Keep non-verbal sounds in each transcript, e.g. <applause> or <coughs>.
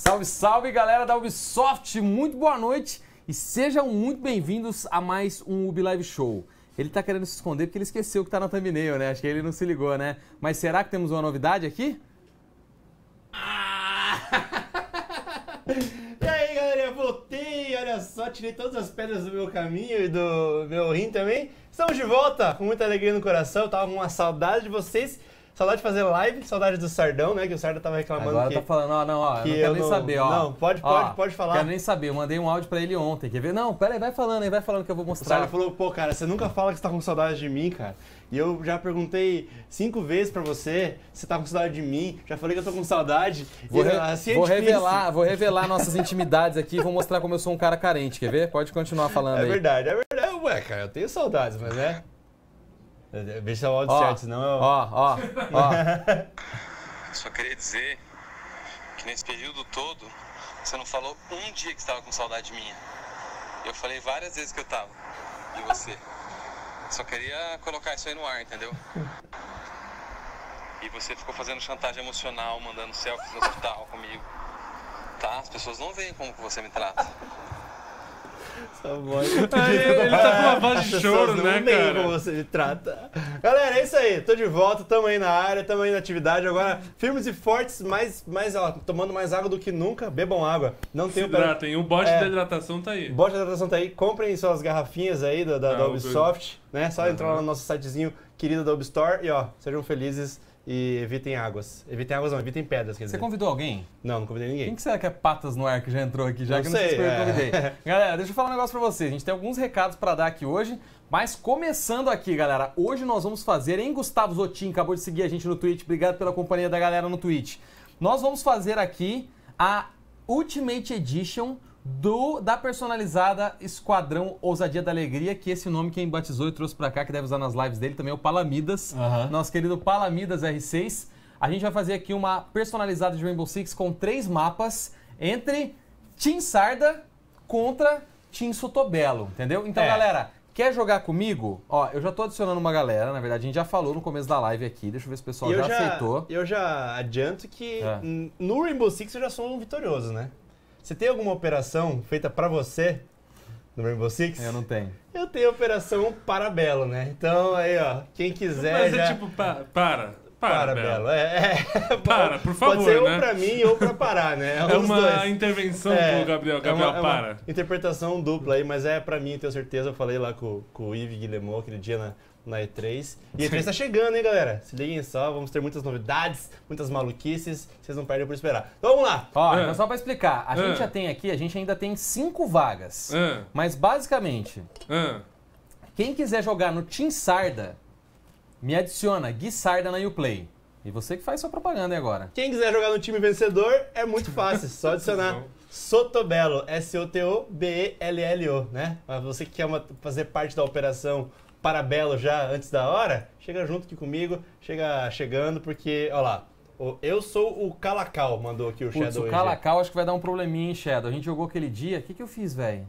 Salve, salve galera da Ubisoft, muito boa noite e sejam muito bem-vindos a mais um Ubi Live Show. Ele tá querendo se esconder porque ele esqueceu que tá na thumbnail, né? Acho que ele não se ligou, né? Mas será que temos uma novidade aqui? Ah! <laughs> e aí galera, voltei, olha só, tirei todas as pedras do meu caminho e do meu rim também. Estamos de volta, com muita alegria no coração, eu tava com uma saudade de vocês. Saudade de fazer live, saudade do Sardão, né? Que o Sardão tava reclamando Agora que... tá falando, ó, não, ó, eu que não quero eu nem não- saber, ó. não, pode- Ó, pode- pode falar. Quero nem saber, eu mandei um áudio pra ele ontem, quer ver? Não, pera aí, vai falando aí, vai falando que eu vou O mostrar. Sardão falou, pô, cara, você nunca fala que você tá com saudade de mim, cara. E eu já perguntei cinco vezes pra você se tá com saudade de mim. Já falei que eu tô com saudade. Vou, re- assim é vou revelar, vou revelar nossas intimidades aqui e vou mostrar como eu sou um cara carente, quer ver? Pode continuar falando É aí. verdade, é verdade. Ué, cara, eu tenho saudades, mas é... Veja se é o áudio Ó, certo, senão eu... ó, ó, ó. <laughs> Só queria dizer que nesse período todo você não falou um dia que estava com saudade minha. Eu falei várias vezes que eu tava de você. Só queria colocar isso aí no ar, entendeu? E você ficou fazendo chantagem emocional, mandando selfies no hospital comigo. Tá? As pessoas não veem como você me trata. Tá bom. ele tá com uma voz de choro, né, cara? como você me trata. Galera, é isso aí. Tô de volta, tamo aí na área, tamo aí na atividade. Agora, firmes e fortes, mais, mais, ó, tomando mais água do que nunca. Bebam água. Não Se tem o hidratem. O bote É. da hidratação tá aí. Bote de hidratação tá aí. Comprem suas garrafinhas aí da, da, da Ah, Ubisoft, né? Só entrar lá Uhum. no nosso sitezinho querido da Ubistore e, ó, sejam felizes e evitem águas. Evitem águas não, evitem pedras, quer Você dizer. convidou alguém? Não, não convidei ninguém. Quem que será que é Patas no Ar que já entrou aqui, já Não que eu não sei, sei se eu é. convidei? <laughs> Galera, deixa eu falar um negócio pra vocês. A gente tem alguns recados pra dar aqui hoje, mas começando aqui, galera, hoje nós vamos fazer, hein, Gustavo Zotin, acabou de seguir a gente no Twitch, obrigado pela companhia da galera no Twitch. Nós vamos fazer aqui a Ultimate Edition do da personalizada Esquadrão Ousadia da Alegria, que esse nome quem batizou e trouxe pra cá, que deve usar nas lives dele também é o Palamidas, Aham. nosso querido Palamidas R6. A gente vai fazer aqui uma personalizada de Rainbow Six com três mapas entre Team Sarda contra Team Sotobelo, entendeu? Então, É. galera, quer jogar comigo? Ó, eu já tô adicionando uma galera, na verdade, a gente já falou no começo da live aqui, deixa eu ver se o pessoal já, já, aceitou. eu já adianto que É. no Rainbow Six eu já sou um vitorioso, né? Você tem alguma operação feita pra você no Rainbow Six? Eu não tenho. Eu tenho a operação Parabelo, né? Então aí, ó, quem quiser Mas já... é tipo, pa- para. Para, Parabelo, Belo. é, é. <laughs> Para, por Pode favor, ser ou né? pra mim ou pra parar, né? <laughs> É os uma dois. intervenção É, do Gabriel. é Gabriel, uma- é uma para. interpretação dupla aí, mas é pra mim, tenho certeza. Eu falei lá com, com o Yves Guillemot aquele dia na, na E3. E a E3 tá chegando, hein, galera? Se liguem só, vamos ter muitas novidades, muitas maluquices. Vocês não perdem por esperar. Então vamos lá! Ó, É. então só pra explicar, a gente É. já tem aqui, a gente ainda tem cinco vagas. Ah, Mas basicamente, ah. quem quiser jogar no Team Sarda, me adiciona Gui Sarda na Uplay. E você que faz sua propaganda aí agora. Quem quiser jogar no time vencedor, é muito fácil. Só <laughs> adicionar Sotobelo, S-O-T-O-B-E-L-L-O, né? Mas você que quer uma- fazer parte da operação Parabelo já antes da hora, chega junto aqui comigo, chega chegando, porque, ó lá, eu sou o Calacal, mandou aqui o Putz, Shadow o. Calacal acho que vai dar um probleminha em Shadow. A gente jogou aquele dia, o que, que eu fiz, velho?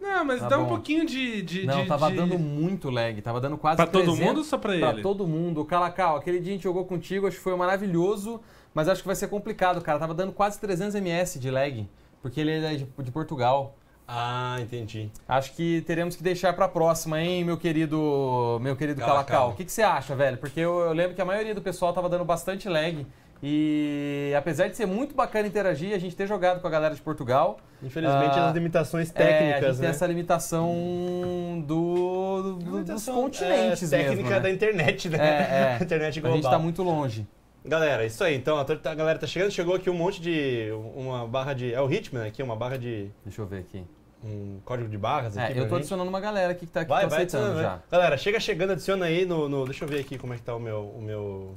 Não, mas Tá dá bom. um pouquinho de. de Não, de- tava de- dando muito lag, tava dando quase Pra todo 300 mundo ou só pra Pra ele? todo mundo. O Calacal, aquele dia a gente jogou contigo, acho que foi maravilhoso, mas acho que vai ser complicado, cara. Tava dando quase 300 ms de lag, porque ele é de, de Portugal. Ah, entendi. Acho que teremos que deixar pra próxima, hein, meu querido, meu querido Calacal. Calacal. O que, que você acha, velho? Porque eu, eu lembro que a maioria do pessoal tava dando bastante lag. E apesar de ser muito bacana interagir, a gente ter jogado com a galera de Portugal, Infelizmente, Ah, as limitações é, a técnicas, gente tem né? essa limitação do, do- dos Limitação, continentes é, mesmo. técnica né? da internet, né? É, é. <laughs> internet A global. gente tá muito longe. Galera, isso aí. Então, a, galera tá chegando. Chegou aqui um monte de... Uma barra de... É o Hitman aqui, uma barra de... Deixa eu ver aqui. Um código de barras aqui É, eu pra tô gente. adicionando uma galera aqui que tá, aqui, Vai, tá vai aceitando já. né? Galera, chega chegando, adiciona aí no, no- Deixa eu ver aqui como é que tá o meu... O meu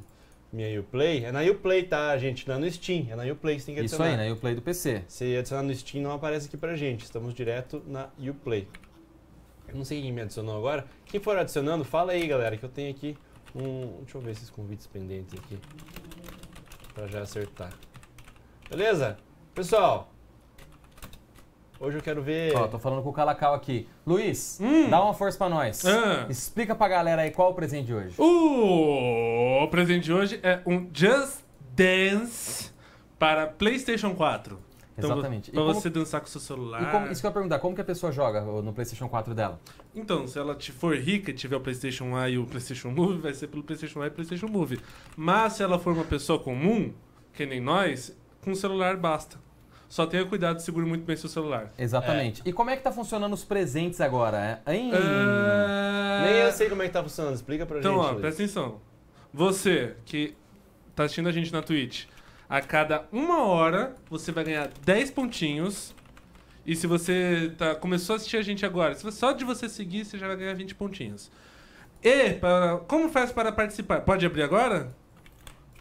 minha Uplay. É na Uplay, tá, gente? Não é no Steam. É na Uplay que você tem que Isso adicionar. aí, né? E o Play do PC. Se adicionar no Steam, não aparece aqui pra gente. Estamos direto na Uplay. Eu não sei quem me adicionou agora. Quem for adicionando, fala aí, galera, que eu tenho aqui um... Deixa eu ver esses convites pendentes aqui. Pra já acertar. Beleza? Pessoal, hoje eu quero ver... Ó, tô falando com o Calacal aqui. Luiz, Hum. dá uma força pra nós. Ah. Explica pra galera aí qual é o presente de hoje. O presente de hoje é um Just Dance para PlayStation 4. Então, Exatamente. Pra E como- você dançar com o seu celular. E como, isso que eu ia perguntar, como que a pessoa joga no PlayStation 4 dela? Então, se ela te for rica e tiver o PlayStation A e o PlayStation Move, vai ser pelo PlayStation A e PlayStation Move. Mas se ela for uma pessoa comum, que nem nós, com o celular basta. Só tenha cuidado, segure muito bem seu celular. Exatamente. E como é que tá funcionando os presentes agora? é? Em... Ah, Nem eu sei como é que tá funcionando, explica pra Então, gente. ó, Luiz. presta atenção. Você que tá assistindo a gente na Twitch, a cada uma hora você vai ganhar 10 pontinhos. E se você tá, começou a assistir a gente agora, só de você seguir, você já vai ganhar 20 pontinhos. E, para, como faz para participar? Pode abrir agora?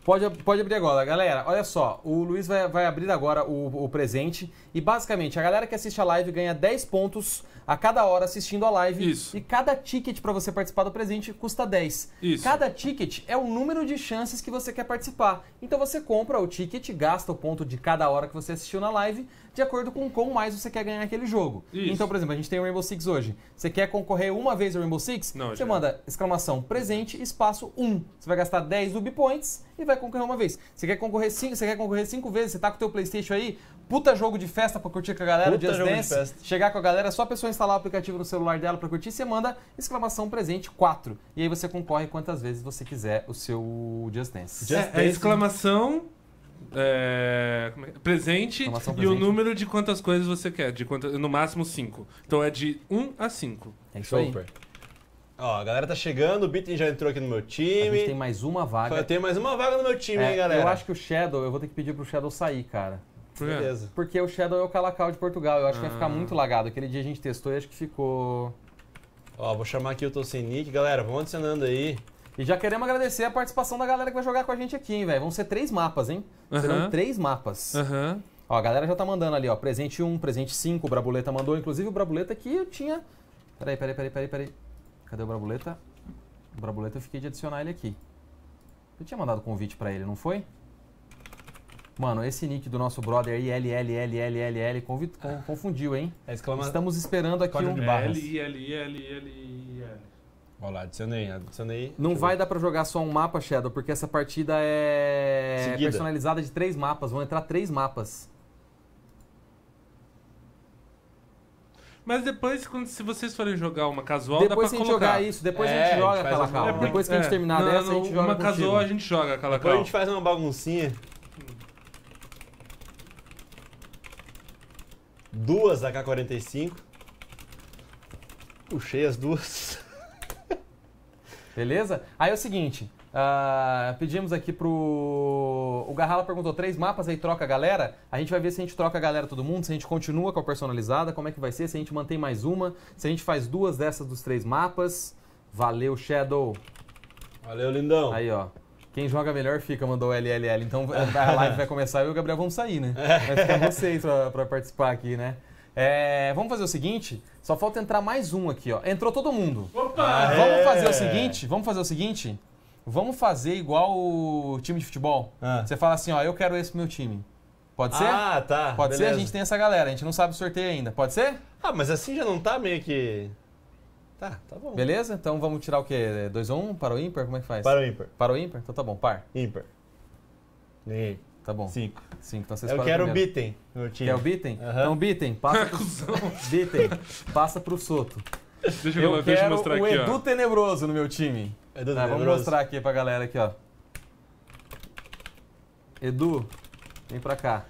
Pode, pode abrir agora. Galera, olha só. O Luiz vai, vai abrir agora o, o presente. E basicamente, a galera que assiste a live ganha 10 pontos a cada hora assistindo a live. Isso. E cada ticket para você participar do presente custa 10. Isso. Cada ticket é o número de chances que você quer participar. Então você compra o ticket, gasta o ponto de cada hora que você assistiu na live, de acordo com quão mais você quer ganhar aquele jogo. Isso. Então, por exemplo, a gente tem o Rainbow Six hoje. Você quer concorrer uma vez ao Rainbow Six? Não, você já. manda exclamação presente, espaço 1. Você vai gastar 10 Ubi Points e vai concorrer uma vez. Você quer concorrer cinco, você quer concorrer cinco vezes, você tá com o teu Playstation aí, puta jogo de festa pra curtir com a galera, Puta Just jogo de Dance, festa. chegar com a galera, é só a pessoa instalar o aplicativo no celular dela pra curtir, você manda exclamação presente 4. E aí você concorre quantas vezes você quiser o seu Just Dance. Just é, é Dance. exclamação. é, como é que é? presente e presente. o número de quantas coisas você quer. De quanta, no máximo 5. Então é de 1 a 5. É isso aí. Super. Ó, a galera tá chegando, o Bitten já entrou aqui no meu A gente time. tem mais uma vaga. Eu tenho mais uma vaga no meu time, É, hein, galera. eu acho que o Shadow, eu vou ter que pedir pro Shadow sair, cara. Por quê? Beleza. Porque o Shadow é o Calacal de Portugal. Eu acho que vai ficar Ah. muito lagado. Aquele dia a gente testou e acho que ficou. Ó, vou chamar aqui o Tô Sem Nick. Galera, vão adicionando aí. E já queremos agradecer a participação da galera que vai jogar com a gente aqui, hein, velho. Vão ser três mapas, hein? Serão Aham. três mapas. Aham. Ó, a galera já tá mandando ali, ó. Presente 1, presente 5, o Brabuleta mandou. Inclusive o Brabuleta que eu tinha. Peraí, peraí, peraí, peraí, peraí. Cadê o Brabuleta? O Brabuleta eu fiquei de adicionar ele aqui. Eu tinha mandado convite pra ele, não foi? Mano, esse nick do nosso brother aí, LLLLLL, confundiu, hein? É exclamação. Estamos esperando aqui Código um... L, L, L, L, Ó lá, adicionei, adicionei. Não Deixa vai dar pra jogar só um mapa, Shadow, porque essa partida é Seguida. personalizada de três mapas. Vão entrar três mapas. Mas depois, quando, se vocês forem jogar uma casual, depois dá que pra a gente colocar. jogar isso, depois É, a gente a joga gente aquela uma- calma. É porque- Depois que a gente terminar não, dessa, não, a gente joga Uma contigo. casual a gente joga aquela Depois a gente faz uma baguncinha. Duas AK-45. Puxei as duas. Beleza? Aí é o seguinte, ah, pedimos aqui pro... O Garrala perguntou três mapas, aí troca a galera. A gente vai ver se a gente troca a galera todo mundo, se a gente continua com a personalizada, como é que vai ser, se a gente mantém mais uma, se a gente faz duas dessas dos três mapas. Valeu, Shadow. Valeu, lindão. Aí, ó. Quem joga melhor fica, mandou o LLL. Então a live vai começar e eu e o Gabriel vamos sair, né? <laughs> Vai ficar vocês pra, pra participar aqui, né? É, vamos fazer o seguinte, só falta entrar mais um aqui, ó. Entrou todo mundo. Opa! É. Vamos fazer o seguinte, vamos fazer o seguinte. Vamos fazer igual o time de futebol. Ah. Você fala assim, ó, eu quero esse pro meu time. Pode ser? Ah, tá. Pode ser? beleza. A gente tem essa galera, a gente não sabe o sorteio ainda. Pode ser? Ah, mas assim já não tá meio que. Tá, tá bom. Beleza? Então vamos tirar o quê? 2 ou 1? Um? Para o ímpar? Como é que faz? Para o ímpar. Para o ímpar? Então tá bom, par. Ímpar. Ninguém. Tá bom. Cinco. Cinco, então vocês Eu quero o primeiro. Bitten no meu time. Quer o Bitten? Então, Bitten, passa <laughs> pro... <laughs> Bitten, passa pro Soto. Deixa eu, Eu deixa eu quero mostrar o aqui, Edu ó. Tenebroso no meu time. Edu Tá, vamos Tenebroso. mostrar aqui pra galera aqui, ó. Edu, vem pra cá.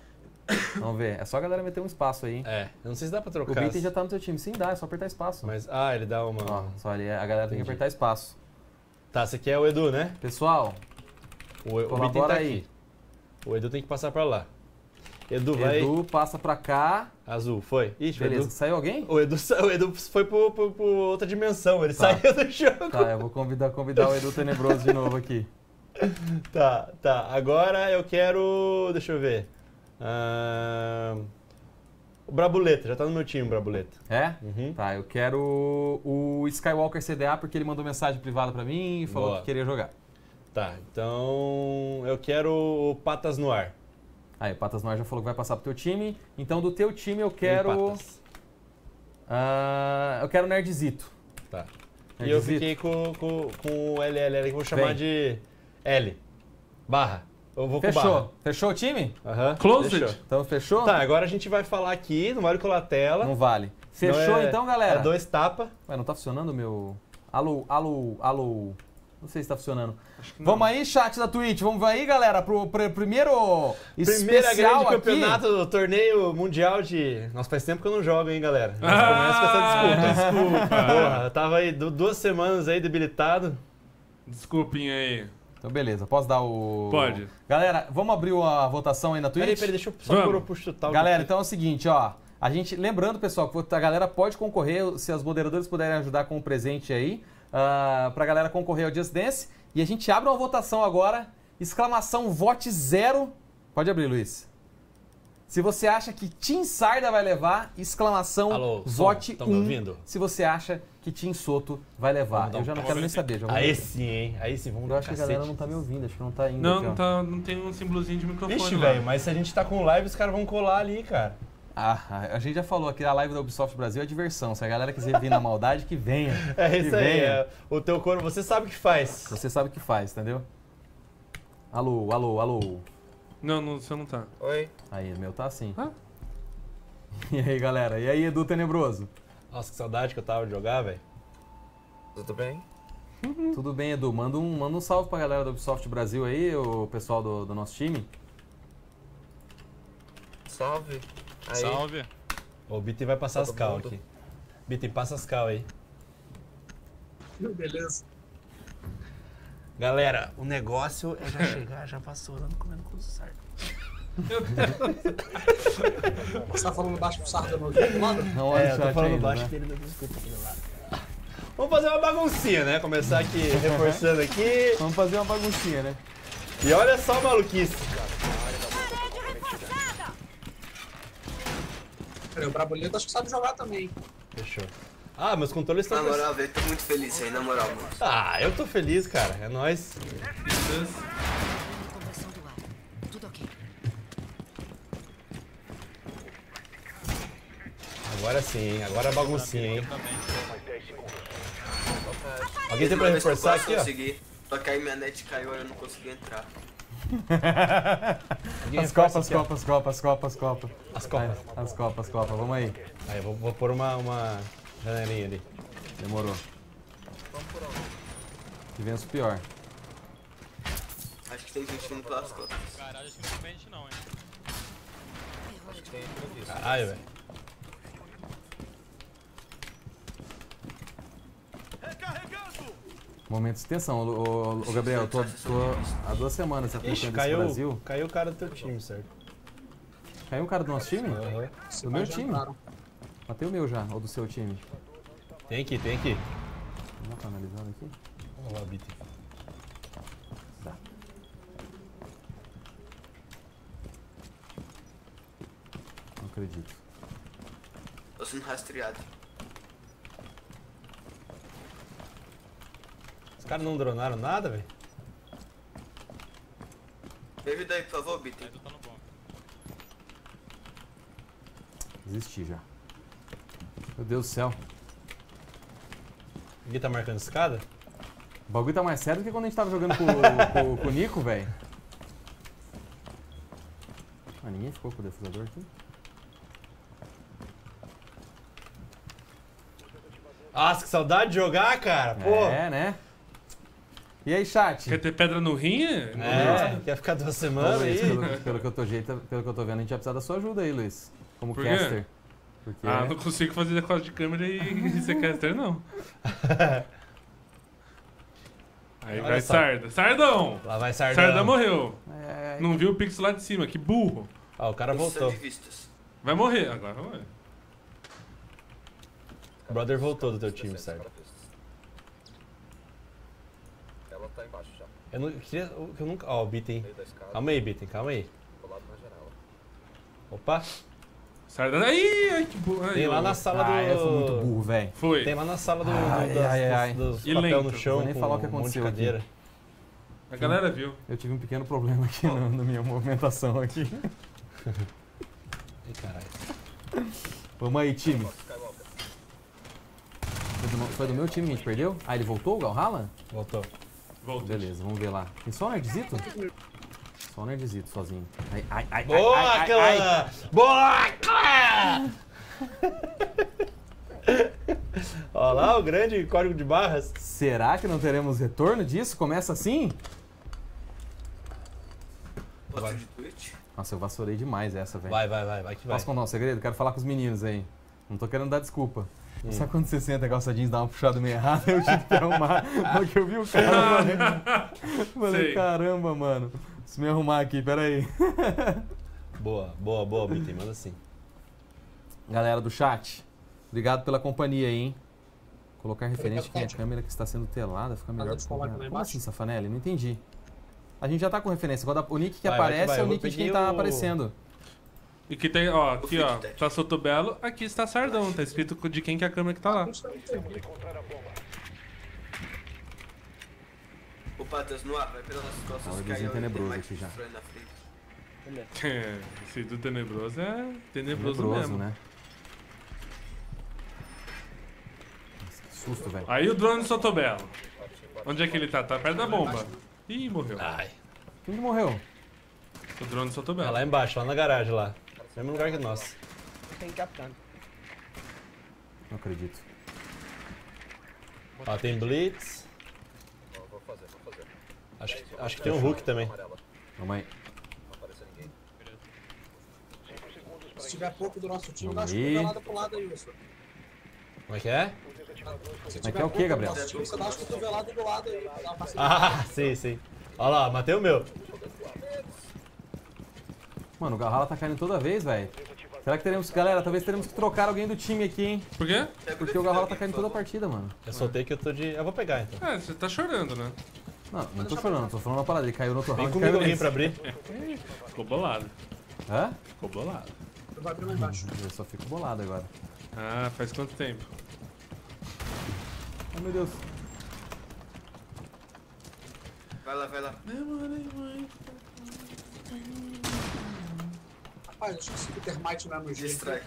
Vamos ver. É só a galera meter um espaço aí, hein? É, eu não sei se dá pra O trocar. Bitten já tá no teu time. Sim, dá, é só apertar espaço. Mas, ah, ele dá uma... Ó, só ali, a galera tem que Entendi. apertar espaço. Tá, esse aqui é o Edu, né? Pessoal, O, o Bitten Colabora tá aí. aqui. O Edu tem que passar pra lá. Edu vai... Edu passa pra cá. Azul, foi. Ixi, Beleza, Edu... saiu alguém? O Edu, sa- o Edu foi pro, pro- pro outra dimensão, ele Tá. saiu do jogo. Tá, eu vou convidar, convidar o Edu Tenebroso de novo aqui. <laughs> Tá, tá. Agora eu quero. Deixa eu ver. Ahn, O Brabuleta, já tá no meu time, o Brabuleta. É? Uhum. Tá, eu quero o Skywalker CDA porque ele mandou mensagem privada pra mim e falou Boa. que queria jogar. Tá, então eu quero o Patas no ar. Aí, o Patas Noir já falou que vai passar pro teu time. Então, do teu time eu quero. Ah, eu quero o Nerdzito. Tá. E eu Nerdzito. fiquei com, com, com o LLL que eu vou chamar Vem. de L. Barra. Eu vou com barra. Fechou. Fechou o time? Aham. Closed? fechou. Então fechou? Tá, agora a gente vai falar aqui, não vale colar a tela. Não vale. Fechou Não é- então, galera? É dois tapa. Ué, não tá funcionando o meu. Alô, alô, alô. Não sei se tá funcionando. Vamos aí, chat da Twitch. Vamos aí, galera, pro, pro primeiro Primeira especial grande aqui. campeonato do torneio mundial de. Nossa, faz tempo que eu não jogo, hein, galera. Mas começa com essa desculpa. desculpa. Porra, eu tava aí du- duas semanas aí debilitado. Desculpinha aí. Então, beleza. Posso dar o. Pode. Galera, vamos abrir a votação aí na Twitch? Peraí, peraí, deixa eu só Vamos. pôr pro chutar o Galera, então é o seguinte, ó. A gente, lembrando, pessoal, que a galera pode concorrer, se as moderadoras puderem ajudar com o presente aí, ah, pra galera concorrer ao Just Dance. E a gente abre uma votação agora, exclamação vote zero. Pode abrir, Luiz. Se você acha que Tim Sarda vai levar, exclamação Alô, som, vote me 1. ouvindo? Se você acha que Tim Soto vai levar. Eu um já não quero nem saber. Já vou Aí ver. sim, hein? Aí sim, vamos Eu acho que a galera não tá me ouvindo, acho que não tá indo. Não, aqui, não, tá, não tem um símbolozinho de microfone Vixe, velho, mas se a gente tá com live, os caras vão colar ali, cara. Ah, a gente já falou aqui, a live da Ubisoft Brasil é diversão. Se a galera quiser vir na maldade, que venha. <laughs> É que isso aí, venha. é, o teu corpo, você sabe o que faz. Você sabe o que faz, entendeu? Alô, alô, alô. Não, não, você não tá. Oi. Aí, meu tá assim. Ah. <laughs> E aí, galera? E aí, Edu Tenebroso? Nossa, que saudade que eu tava de jogar, velho. Tudo bem? Tudo bem, Edu? Manda um, manda um salve pra galera da Ubisoft Brasil aí, o pessoal do, do nosso time. Salve. Aí. Salve. O Bitem vai passar Todo as cal mundo. aqui. Bitem, passa as cal aí. Beleza. Galera, o negócio é já chegar, já vassourando, comendo com sardo. Você tá falando baixo pro sardo no mano? Não olha É, o eu tô falando ainda, baixo né? dele, não desculpa aqui do lado. Vamos fazer uma baguncinha, né? Começar aqui, <laughs> reforçando aqui. Vamos fazer uma baguncinha, né? E olha só a maluquice. O Brabulito acho que sabe jogar também. Fechou. Ah, meus controles estão... Na moral, velho, tô muito feliz aí, na moral, mano. Ah, eu tô feliz, cara. É nóis. Agora sim, hein? Agora é baguncinha, hein? Alguém tem pra reforçar aqui, ó? consegui. Só que aí minha net caiu e eu não consegui entrar. As copas, copas, copas, copas, copas. As copas. Vai, As copas, copas. Vamos aí. Aí, vou, vou pôr uma, uma janelinha ali. Demorou. Que vença o pior. Acho que tem gente vindo pelas costas. Caralho, acho que não vende não, hein. Caralho, velho. Momento de extensão. Ô, ô, ô, Gabriel, tô, tô há duas semanas acompanhando esse caiu, Brasil. caiu o cara do teu time, certo? Caiu um cara do nosso time? Aham. Do meu time? Matei o meu já, ou do seu time. Tem aqui, tem aqui. Vamos tá analisando aqui? Vamos lá, Bitem. Tá. Não acredito. Tô sendo rastreado. Os caras não dronaram nada, velho? Me ajuda aí, por favor. Tu tá no bom. Desisti já. Meu Deus do céu. Ninguém tá marcando escada? O bagulho tá mais sério do que quando a gente tava jogando com, com- com o Nico, velho. Ah, ninguém ficou com o defusador aqui? Nossa, que saudade de jogar, cara. Pô. É, né? E aí, chat? Quer ter pedra no rim? É, quer ficar duas semanas Luiz, aí? pelo, pelo que eu tô jeito, pelo que eu tô vendo, a gente vai precisar da sua ajuda aí, Luiz. Como Por quê? caster. Porque Ah, não consigo fazer decora de câmera <laughs> e ser caster, não. <laughs> Aí Olha vai só. Sarda. Sardão! Lá vai Sardão. Sarda morreu. É, Não viu o pix lá de cima, que burro. Ah, o cara voltou. de vistas. Vai morrer agora, vai morrer. O brother voltou do teu time, certo? Ela tá embaixo já, Eu não queria. Eu nunca. Ó, o Bitem. meio da escada, Calma aí, Bitem, calma aí. colado na janela. Opa, Sarda. Aí, ai, que burro. Aí, tem lá na sala do. Ah, eu fui muito burro, velho. Foi. Tem lá na sala do. do Ai, das- ai, ai. dos, dos papel lento. no chão. Vou nem falar o que um aconteceu aqui. cadeira. A galera viu. Eu tive um pequeno problema aqui no- na minha movimentação aqui. Ih, caralho. Vamos aí, time. Foi do, foi do meu time que a gente perdeu? Ah, ele voltou, o Valhalla? Voltou. Volta. Beleza, vamos ver lá. Tem só um nerdzito? Só o nerdzito sozinho. Ai, ai, ai, Boa, ai, ai, ai. Boa, clã! Olha lá o grande código de barras. Será que não teremos retorno disso? Começa assim? Twitch. Nossa, eu vassourei demais essa, velho. Vai, vai, vai, vai que vai. Posso contar um segredo? Quero falar com os meninos aí. Não tô querendo dar desculpa. Hum. Sabe quando você senta a calça jeans e dá uma puxada meio errada? Eu tive que arrumar. Porque eu vi o cara. <laughs> Falei, Sei. caramba, mano. Preciso me arrumar aqui, peraí. <laughs> Boa, boa, boa, Bitem, manda assim. Galera do chat, obrigado pela companhia aí, hein? Colocar referência Obrigado, que a Ted. câmera que está sendo telada fica melhor. Aqui Como embaixo? assim, Safanelli? Não entendi. A gente já tá com referência. Quando a- o nick que Vai, vai aparece vai. é o nick de quem tá o- aparecendo. E que tem, ó, aqui, ó, tá Sotobelo, aqui está Sardão, tá escrito de quem que é a câmera que tá lá. O Patas no ar, vai pelas nossas costas. Olha o caiu tenebroso aqui já. frente. Esse do Tenebroso é tenebroso, Tenebroso, mesmo. né? Nossa, que susto, velho. Aí o drone Sotobelo. Onde é que ele tá? Tá perto da bomba. Ih, morreu. Ai. Quem que morreu? O drone É Sotobelo. lá embaixo, lá na garagem lá. Mesmo lugar que nós. Não acredito. Ó, tem Blitz. Vou fazer, vou fazer. Acho, que- acho que tem um Hulk também. Calma aí. Não apareceu ninguém. Se tiver pouco do nosso time, Vamos dá uma pro lado aí, Wilson. Como é que é? Se Mas tiver que é o quê, pouco Gabriel? Do nosso time, você dá uma cotovelada do lado aí. Ah, sim, sim. Olha lá, matei o meu. Mano, o Galhala tá caindo toda vez, velho. Será que teremos. Galera, talvez teremos que trocar alguém do time aqui, hein? Por quê? Porque o Galhala tá caindo toda a partida, mano. Eu soltei que eu tô de. Eu vou pegar então. É, você tá chorando, né? Não, não tô chorando, tô falando uma parada. Ele caiu no outro Vem round. comigo caiu alguém pra abrir. Ficou bolado. Hã? Ficou bolado. Vai abrir lá embaixo. Eu só fico bolado agora. Ah, faz quanto tempo? Ai, meu Deus. Vai lá, vai lá. Rapaz, acho que esse Termite não é no jeito. Distrai.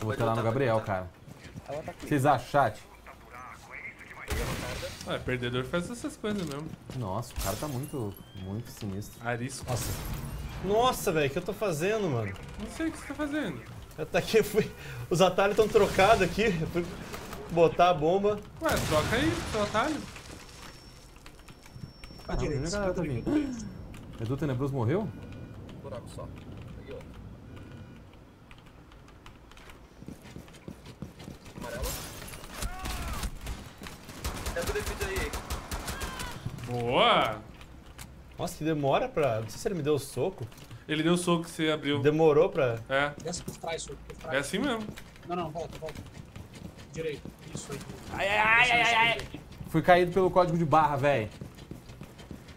Eu vou ter lá no Gabriel, cara. Que vocês acham, chat? Ah, perdedor faz essas coisas mesmo. Nossa, o cara tá muito, muito sinistro. Arisco. Nossa. Nossa, velho, o que eu tô fazendo, mano? Não sei o que você tá fazendo. Eu tá aqui, eu fui. Os atalhos estão trocados aqui. Eu fui botar a bomba. Ué, troca aí, seu atalho. Ah, direita. tá? Edu Tenebroso morreu? Buraco só. Peguei outro. Amarela. Pega o defeito aí. Boa! Nossa, que demora pra. Não sei se ele me deu o soco. Ele deu o soco que você abriu. Demorou pra. É, Desce por trás, senhor, por trás. é assim mesmo. Não, não, volta, volta. Direito. Isso aí. Ai, ai, ai, ai, ai. Fui caído pelo código de barra, velho.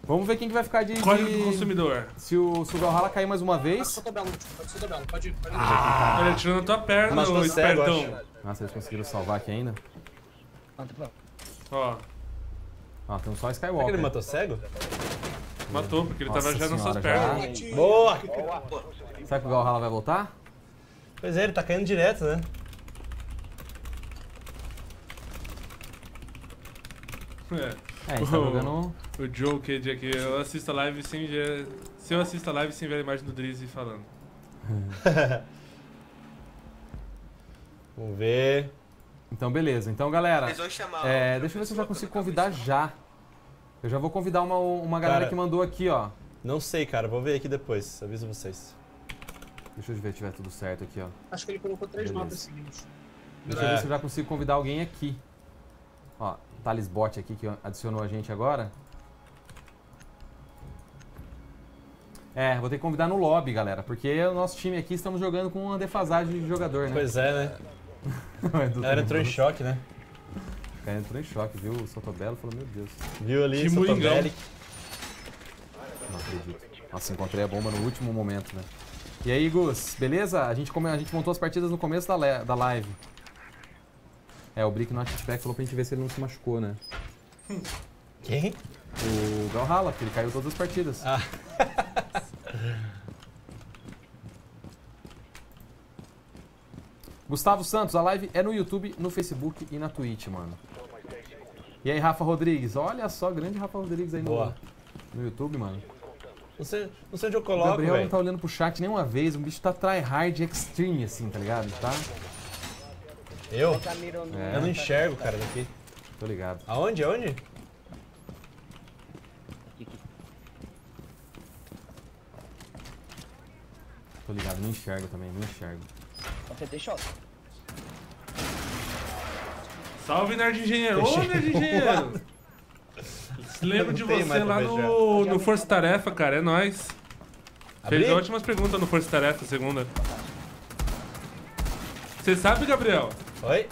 Vamos ver quem que vai ficar de. Código de- do consumidor. Se o, se o Valhalla cair mais uma Pode vez. Sotobelo, tio, pode Sotobelo. Pode ir, pode ir. Ah. Ele atirou na tua perna, ô cego, espertão. Nossa, eles conseguiram salvar aqui ainda. Ó, Ó, tem só Será que Skywalker. ele matou cego? matou, porque ele Nossa tava já nas suas pernas. já. Tio. Boa! Será que o Valhalla vai voltar? Pois é, ele tá caindo direto, né? É. É, tá jogando. O Joe Cage aqui, eu assisto a live sem ver. Se eu assisto a live sem ver a imagem do Drizzy falando. <laughs> Vamos ver. Então, beleza. Então, galera. É, deixa eu ver se eu já consigo convidar já. Eu já vou convidar uma, uma galera Cara. que mandou aqui, ó. Não sei, cara. Vou ver aqui depois. Aviso vocês. Deixa eu ver se tiver tudo certo aqui, ó. Acho que ele colocou três Beleza. notas seguintes. Deixa eu É. ver se eu já consigo convidar alguém aqui. Ó, Thales Bot aqui que adicionou a gente agora. É, vou ter que convidar no lobby, galera, porque o nosso time aqui estamos jogando com uma defasagem de jogador, né? Pois é, né? O Edu A galera entrou em choque, né? O cara entrou em choque, viu? O Sotobelo falou, meu Deus, Viu ali, Que moingão. não acredito. Nossa, encontrei a bomba no último momento, né? E aí, Gus, beleza? A gente, come- a gente montou as partidas no começo da, le- da live. É, o Brick no Artispec falou pra gente ver se ele não se machucou, né? Quem? O Valhalla, porque ele caiu todas as partidas. Ah. <laughs> Gustavo Santos, a live é no YouTube, no Facebook e na Twitch, mano. E aí, Rafa Rodrigues? Olha só, grande Rafa Rodrigues aí no, no YouTube, mano. Não sei, não sei onde eu O coloco, Gabriel não velho. tá olhando pro chat nenhuma vez, o bicho tá tryhard extreme, assim, tá ligado? Tá? Eu? É, Eu não enxergo, cara, daqui. tô ligado. Aonde? Aonde? Tô ligado, não enxergo também, não enxergo. Salve, Nerd Engenheiro! Ô, Nerd Engenheiro! <laughs> Lembro de você lá no, no Força Tarefa, cara. É nóis. Fez ótimas perguntas no Força Tarefa, segunda. Você sabe, Gabriel? Oi?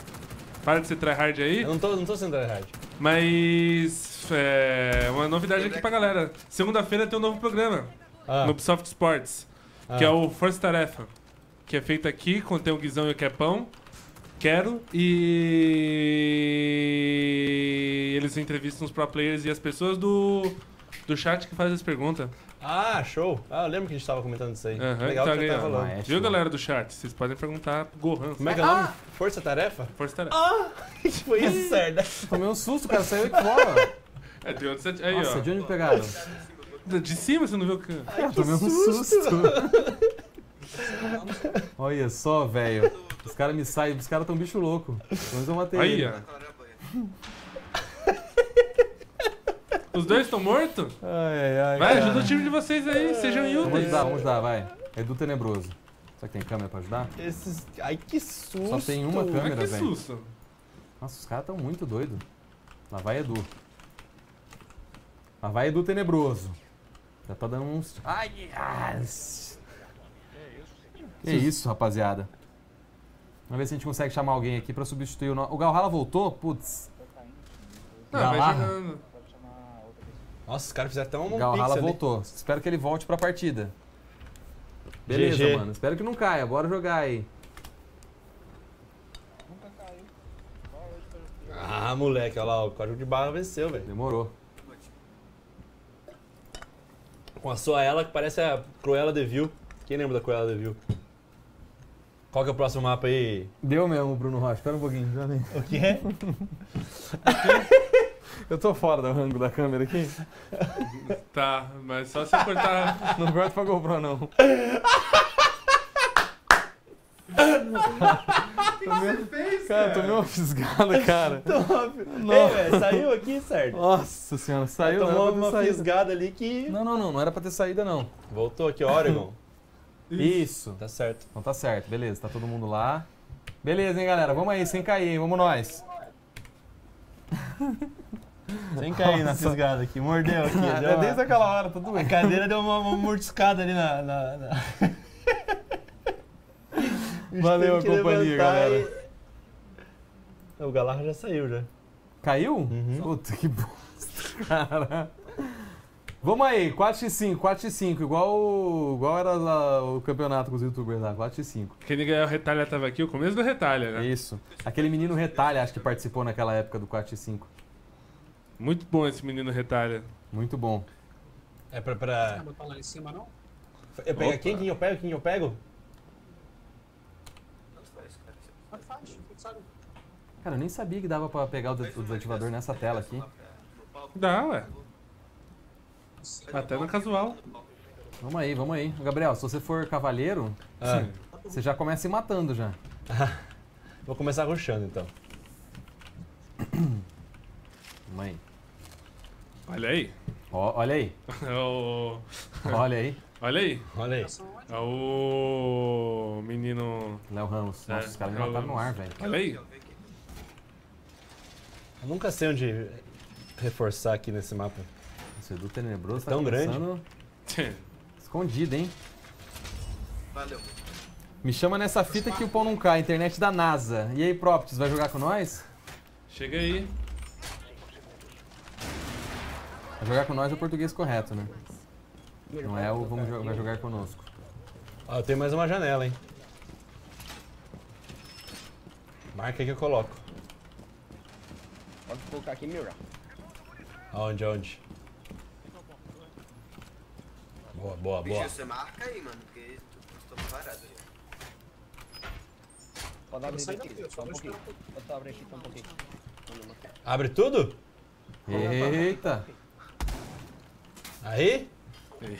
Para de ser tryhard aí. Eu não tô, não tô sendo hard. Mas. É. Uma novidade aqui pra galera. Segunda-feira tem um novo programa Ah, no Ubisoft Sports, que Ah. é o Força Tarefa. Que é feito aqui, contém o Guizão e o Quepão. Quero. E. Eles entrevistam os pro players e as pessoas do. Do chat que faz as perguntas. ah, show. Ah, eu lembro que a gente tava comentando isso aí. Aham, Legal tá que já tá ligado. rolando. Mas- Viu, galera do chat? Vocês podem perguntar pro Gohan. Como é que é o nome? Força Tarefa? Força Tarefa. que <laughs> foi isso, certo? Tomei um susto, cara, saiu aqui fora. É, tem outro set. Aí, Nossa, ó. de onde me pegaram? De cima, você não viu que. Cara, tomei um susto. <laughs> Olha só, velho. Os caras me saem, os caras tão bicho louco. Mas eu matei Aí, ele. ó. Os dois estão mortos? Ai, ai, ai. Vai, cara. ajuda o time de vocês aí, sejam Vamos úteis. ajudar, vamos ajudar, vai. Edu Tenebroso. Será que tem câmera pra ajudar? Esses... Ai, que susto. Só tem uma câmera, que velho. susto. Nossa, os caras tão muito doidos. Lá vai Edu. Lá vai Edu Tenebroso. Já tá dando uns. Ai, ai. Que isso, rapaziada. Vamos ver se a gente consegue chamar alguém aqui pra substituir o. No... O Galhala voltou? Putz. Não, vai Galarra. jogando. Nossa, os caras fizeram até um Galhala pix ali. voltou. Espero que ele volte pra partida. Beleza, GG. mano. Espero que não caia. Bora jogar aí. Ah, moleque, olha lá, o código de barra venceu, velho. Demorou. Com a sua ela que parece a Cruella de Vil. Quem lembra da Cruella de Vil? Qual que é o próximo mapa aí? Deu mesmo, Bruno Rocha. Espera um pouquinho. Já nem. O que é? <laughs> Eu tô fora do ângulo da câmera aqui. Tá, mas só se cortar. <laughs> Não corta pra GoPro, não. Cara, tomei uma fisgada, cara. <laughs> Ei, velho, saiu aqui, certo? Nossa senhora, saiu, não Tomou era pra uma ter saído. fisgada ali que... Não, não, não, não era pra ter saída, não. Voltou aqui, Oregon. Isso. tá certo. Então tá certo, beleza, tá todo mundo lá. Beleza, hein, galera, vamos aí, sem cair, hein, vamos nós. <laughs> Sem cair na fisgada aqui, mordeu aqui. <laughs> Uma- desde aquela hora, tá A doendo. cadeira deu uma, uma mordiscada ali na... na, na... <laughs> Valeu a companhia, galera. e- O Galarra já saiu, já. Caiu? Uhum. Puta que bosta, cara. Vamos aí, 4x5, 4x5, igual, o- igual era lá o campeonato com os youtubers lá, 4x5. Quem ganhou o Retalha tava aqui, o começo do Retalha, né? Isso. Aquele menino Retalha, acho que participou naquela época do 4x5. Muito bom esse menino Retalha. Muito bom. É pra... Não pra... vai botar lá em cima, não? Eu pego Opa. quem? Quem eu pego? Quem eu pego? Cara, eu nem sabia que dava pra pegar o desativador nessa tela aqui. Dá, ué. Até no casual. Vamos aí, vamos aí. Gabriel, se você for cavaleiro, Ah, você já começa se matando já. <laughs> vou começar rushando, então. <coughs> Vamos aí. Olha aí. Ó, olha aí, <laughs> É o... olha aí. Olha aí. Olha aí. É o menino. Léo Ramos. Nossa, É, os caras me Léo mataram no ar, velho. Olha aí. Eu nunca sei onde reforçar aqui nesse mapa. Edu Tenebroso tá Tão grande. começando <laughs> escondido, hein? Valeu. Me chama nessa fita que o pão não cai, internet da NASA. E aí, Proptis, vai jogar com nós? Chega aí. Vai jogar com nós é o português correto, né? Não é o vamos jo- vai jogar conosco. Ó, eu tenho mais uma janela, hein? Marca aí que eu coloco. Pode colocar aqui, Mira. Aonde, aonde? Boa, boa, Bicho, boa. você marca aí, mano, porque postou parado aí. Pode abrir aqui, só um pouquinho. Pode abrir aqui só um pouquinho. Abre tudo? Eita! Aí?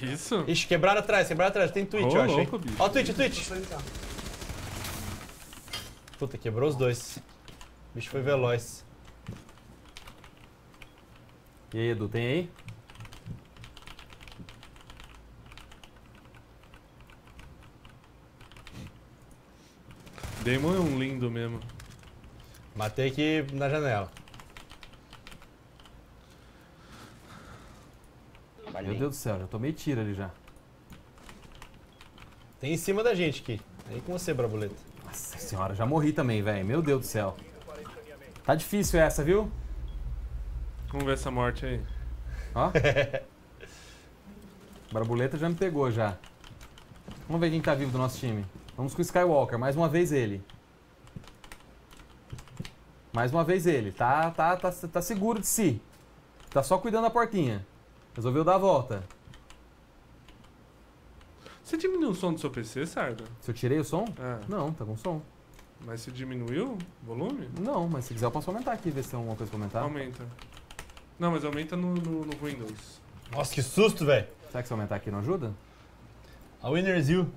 Isso? Ixi, quebraram atrás, quebraram atrás. Tem Twitch, Ô, eu louco, bicho. Ó, o Twitch, o Twitch. Entrar. Puta, quebrou os dois. O bicho foi veloz. E aí, Edu, tem aí? Damon é um lindo mesmo. Matei aqui na janela. Meu Deus do céu, já tomei tiro ali já. Tem em cima da gente aqui. Aí com você, Brabuleta. Nossa senhora, já morri também, velho. Meu Deus do céu. Tá difícil essa, viu? Vamos ver essa morte aí. Ó. <laughs> Barbuleta já me pegou já. Vamos ver quem tá vivo do nosso time. Vamos com o Skywalker, mais uma vez ele. Mais uma vez ele. Tá, tá, tá, tá seguro de si. Tá só cuidando da portinha. Resolveu dar a volta. Você diminuiu o som do seu PC, Sarda? Se eu tirei o som? É. Não, tá com som. Mas você diminuiu o volume? Não, mas se quiser eu posso aumentar aqui, ver se tem alguma coisa pra aumentar. Aumenta. Não, mas aumenta no, no, no Windows. Nossa, que susto, velho. Será que se aumentar aqui não ajuda? A Winners You.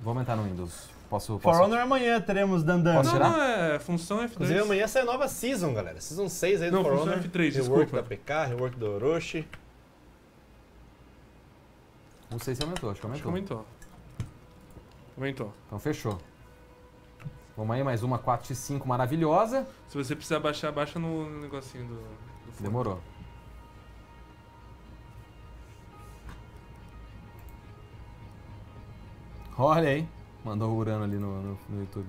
Vou aumentar no Windows. Posso, For posso... Honor amanhã teremos Dandan. Posso não, tirar? não, é função F2. Inclusive amanhã sai a nova Season, galera. Season 6 aí do Não, For função Honor. F3, rework desculpa. da PK, rework do Orochi. Não sei se aumentou, acho que Acho que aumentou. aumentou. Aumentou. Então fechou. Vamos aí, mais uma 4x5 maravilhosa. Se você precisar baixar, baixa no negocinho do, do. Demorou. Olha aí. Mandou o Urano ali no, no, no YouTube.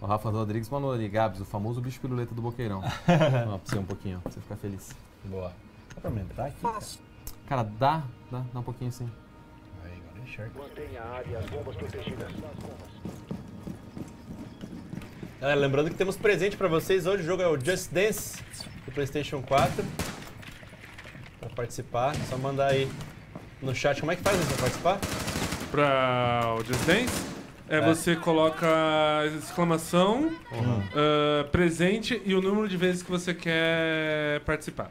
O Rafa Rodrigues mandou ali, Gabs, o famoso bicho piruleta do boqueirão. Ó, pra você um pouquinho, pra você ficar feliz. Boa. Dá pra aumentar aqui? Cara, dá, dá, dá um pouquinho assim. Aí, agora é enxerga. Galera, lembrando que temos presente pra vocês. Hoje o jogo é o Just Dance do PlayStation 4. Pra participar, é só mandar aí no chat. Como é que faz pra participar? Pra o Just Dance, é, É. você coloca exclamação, ah, presente e o número de vezes que você quer participar.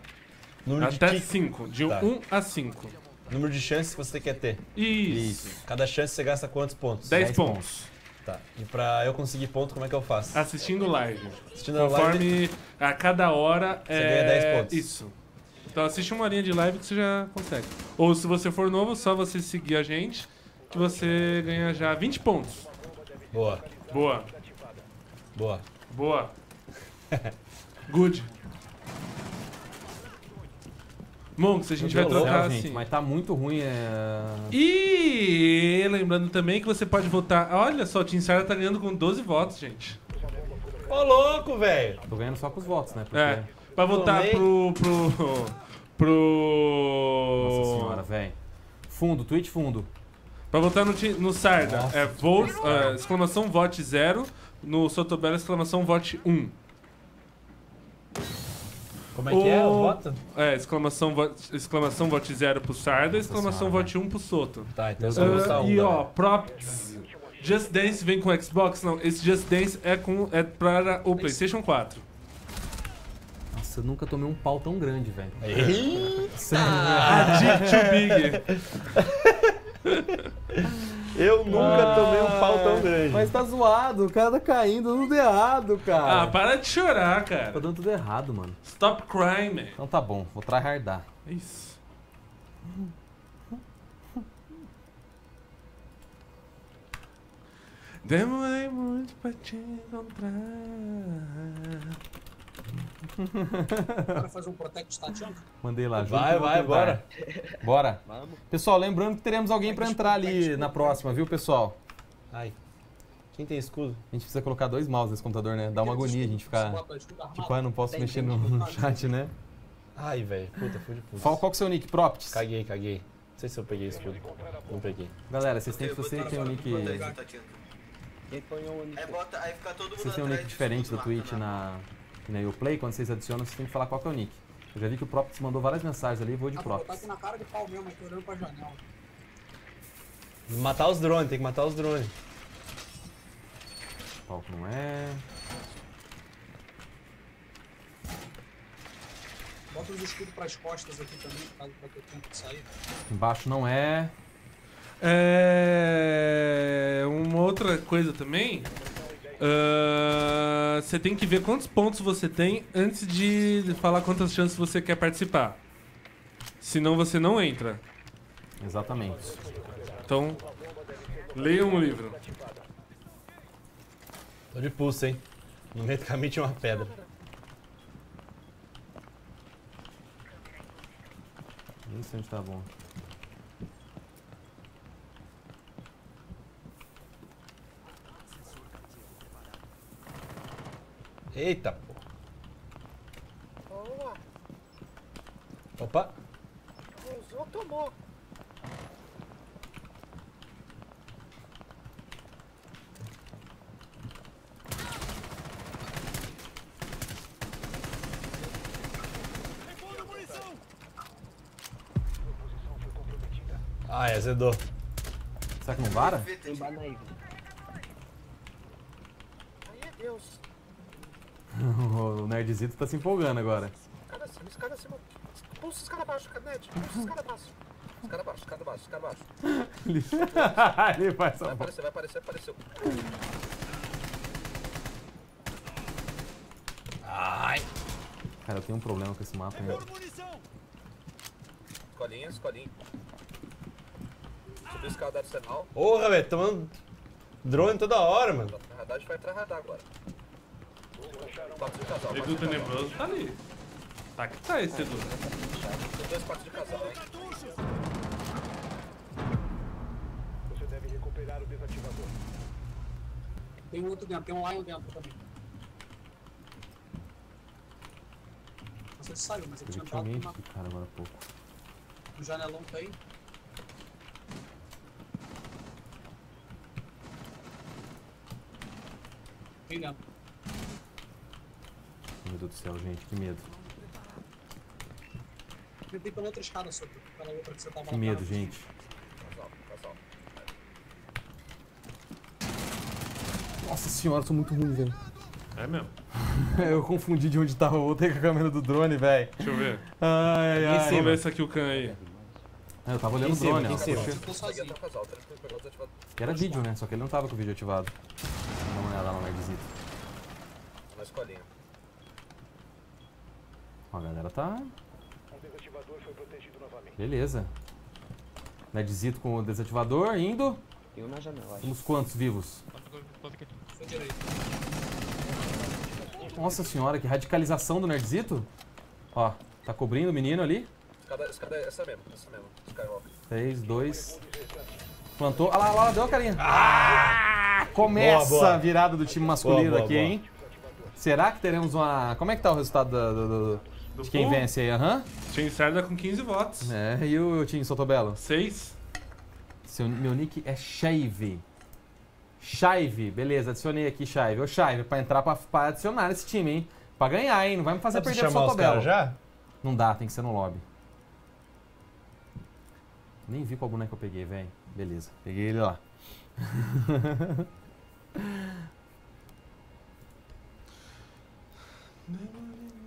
Número Até kick- 5, de 1 Tá. a 5. número de chances que você quer ter. Isso. Cada chance você gasta quantos pontos? 10 10 pontos. Tá. E pra eu conseguir ponto, como é que eu faço? Assistindo live. Assistindo a live, Conforme a cada hora Você é... ganha 10 pontos. Isso. Então assiste uma linha de live que você já consegue. Ou se você for novo, só você seguir a gente que você ganha já 20 pontos. Boa, Boa. boa. Boa. <laughs> Good. Monks, a gente vai trocar céu, gente, assim. mas tá muito ruim. É... E lembrando também que você pode votar. Olha só, o Team Sarah tá ganhando com 12 votos, gente. Ô, louco, velho! Tô ganhando só com os votos, né? Porque... É. Pra votar Tomei. pro. pro. pro. Nossa senhora, velho. Fundo, tweet fundo. Pra votar no, no Sarda, Nossa. é vote, é, exclamação vote 0. No Sotobelo, exclamação vote 1. Como é que é o O- voto? É, exclamação, vote, exclamação vote 0 pro Sarda, exclamação senhora, vote 1 pro Soto. Tá, então eu vou Ah, botar um. e ó, galera. props. Just Dance vem com Xbox? Não, esse Just Dance é, com, é para o PlayStation 4. Nossa, eu nunca tomei um pau tão grande, velho. Eita! Addict to Big. <laughs> <laughs> Eu nunca tomei um pau tão grande. Mas tá zoado, o cara tá caindo tudo errado, cara. Ah, para de chorar, Tá cara. dando tudo errado, mano. Stop crying, man. Então tá bom, vou tryhardar. Isso. Demorei muito pra te encontrar. O cara <laughs> faz um Protect Tatianka. Mandei lá, junto Vai, o vai, bora. Bora. Vamos. Pessoal, lembrando que teremos alguém pra entrar ali na próxima, viu, pessoal? Ai. Quem tem escudo? A gente precisa colocar dois mouse nesse computador, né? Dá uma agonia a gente ficar. Armado. Tipo, ah, não posso mexer no, <laughs> chat, né? Ai, velho. Puta, fui de puta. Fala qual que é o seu nick, Props? Caguei, caguei. Não sei se eu peguei escudo. Não peguei. Galera, vocês têm, você tem um nick. Quem põe um Aí bota, aí fica todo mundo Vocês têm um nick do diferente lá, Twitch na, na Uplay, quando vocês adicionam, vocês têm que falar qual que é o nick. Eu já vi que o Props mandou várias mensagens ali, vou de Ah, Props. aqui na cara de pau mesmo, aqui olhando pra janela. Matar os drones, tem que matar os drones. Que não é? Bota os escudos pras costas aqui também, caso pra ter tempo de sair. Embaixo não é. É... Uma outra coisa também. Ah, Você tem que ver quantos pontos você tem antes de falar quantas chances você quer participar. Senão você não entra. Exatamente. Então, leiam o livro. Tô de pulso, hein? No meio do caminho tinha uma pedra. Sei onde tá bom. Eita, pô. Opa. Usou, tomou. Ai, azedou. Será que não vara? Tem bala aí. Ai, Deus. O nerdzito tá se empolgando agora. Escada acima, escada acima. Pulsa escada abaixo, cadete. Pulsa escada abaixo. Escada abaixo, escada abaixo, escada abaixo. <laughs> <laughs> Ele faz Vai aparecer, vai aparecer, apareceu. Cara, eu tenho um problema com esse mapa. Né? Escolinha, escolinha. Subiu a escada arsenal. Porra, velho, tomando drone toda hora, mano. Radar, a gente vai entrar radar agora. Quarto de casal. Edu. Tenebroso tá ali. Tá que tá esse Edu. Tem dois quartos de casal, hein? Tem um outro dentro, tem um lion dentro também. Se saiu, mas ele tinha entrado de cara agora há pouco. no janelão tá aí. Tem dentro. Meu Deus do céu, gente, que medo. Tentei pela outra escada, só pela outra que você tava Que medo, gente. Nossa senhora, eu sou muito ruim, velho. É mesmo. <laughs> Eu confundi de onde tava o outro com a câmera do drone, velho. Deixa eu ver. Ai, ai, Vamos ver se aqui o Khan aí. Ah, Eu tava olhando o drone, ó. era vídeo, né? Só que ele não tava com o vídeo ativado. Dá uma olhada lá no nerdzito. Na escolinha. Ó, a galera tá. Beleza. Nerdzito com o desativador indo. Tem um na janela, acho. Temos quantos vivos? Nossa senhora, que radicalização do nerdzito. Ó, tá cobrindo o menino ali. É essa mesmo, essa mesmo. Skywalker. 3, 2. Plantou. Ah lá, lá, deu a carinha. Ah! Começa Boa, boa. a virada do time masculino Boa, boa, aqui, boa. hein? Será que teremos uma. Como é que tá o resultado do- do- do- de quem pool? vence aí? Aham. Team Sarda com 15 votos. É, e o time Sotobelo? 6. Seu, meu nick é Shaive. Shaive, beleza, adicionei aqui Shaive. Ô Shaive, pra entrar pra, pra adicionar esse time, hein? Pra ganhar, hein? Não vai me fazer Dá perder pro os Sotobelo. já? Não dá, tem que ser no lobby. Nem vi qual boneco eu peguei, velho. Beleza, peguei ele lá. <laughs>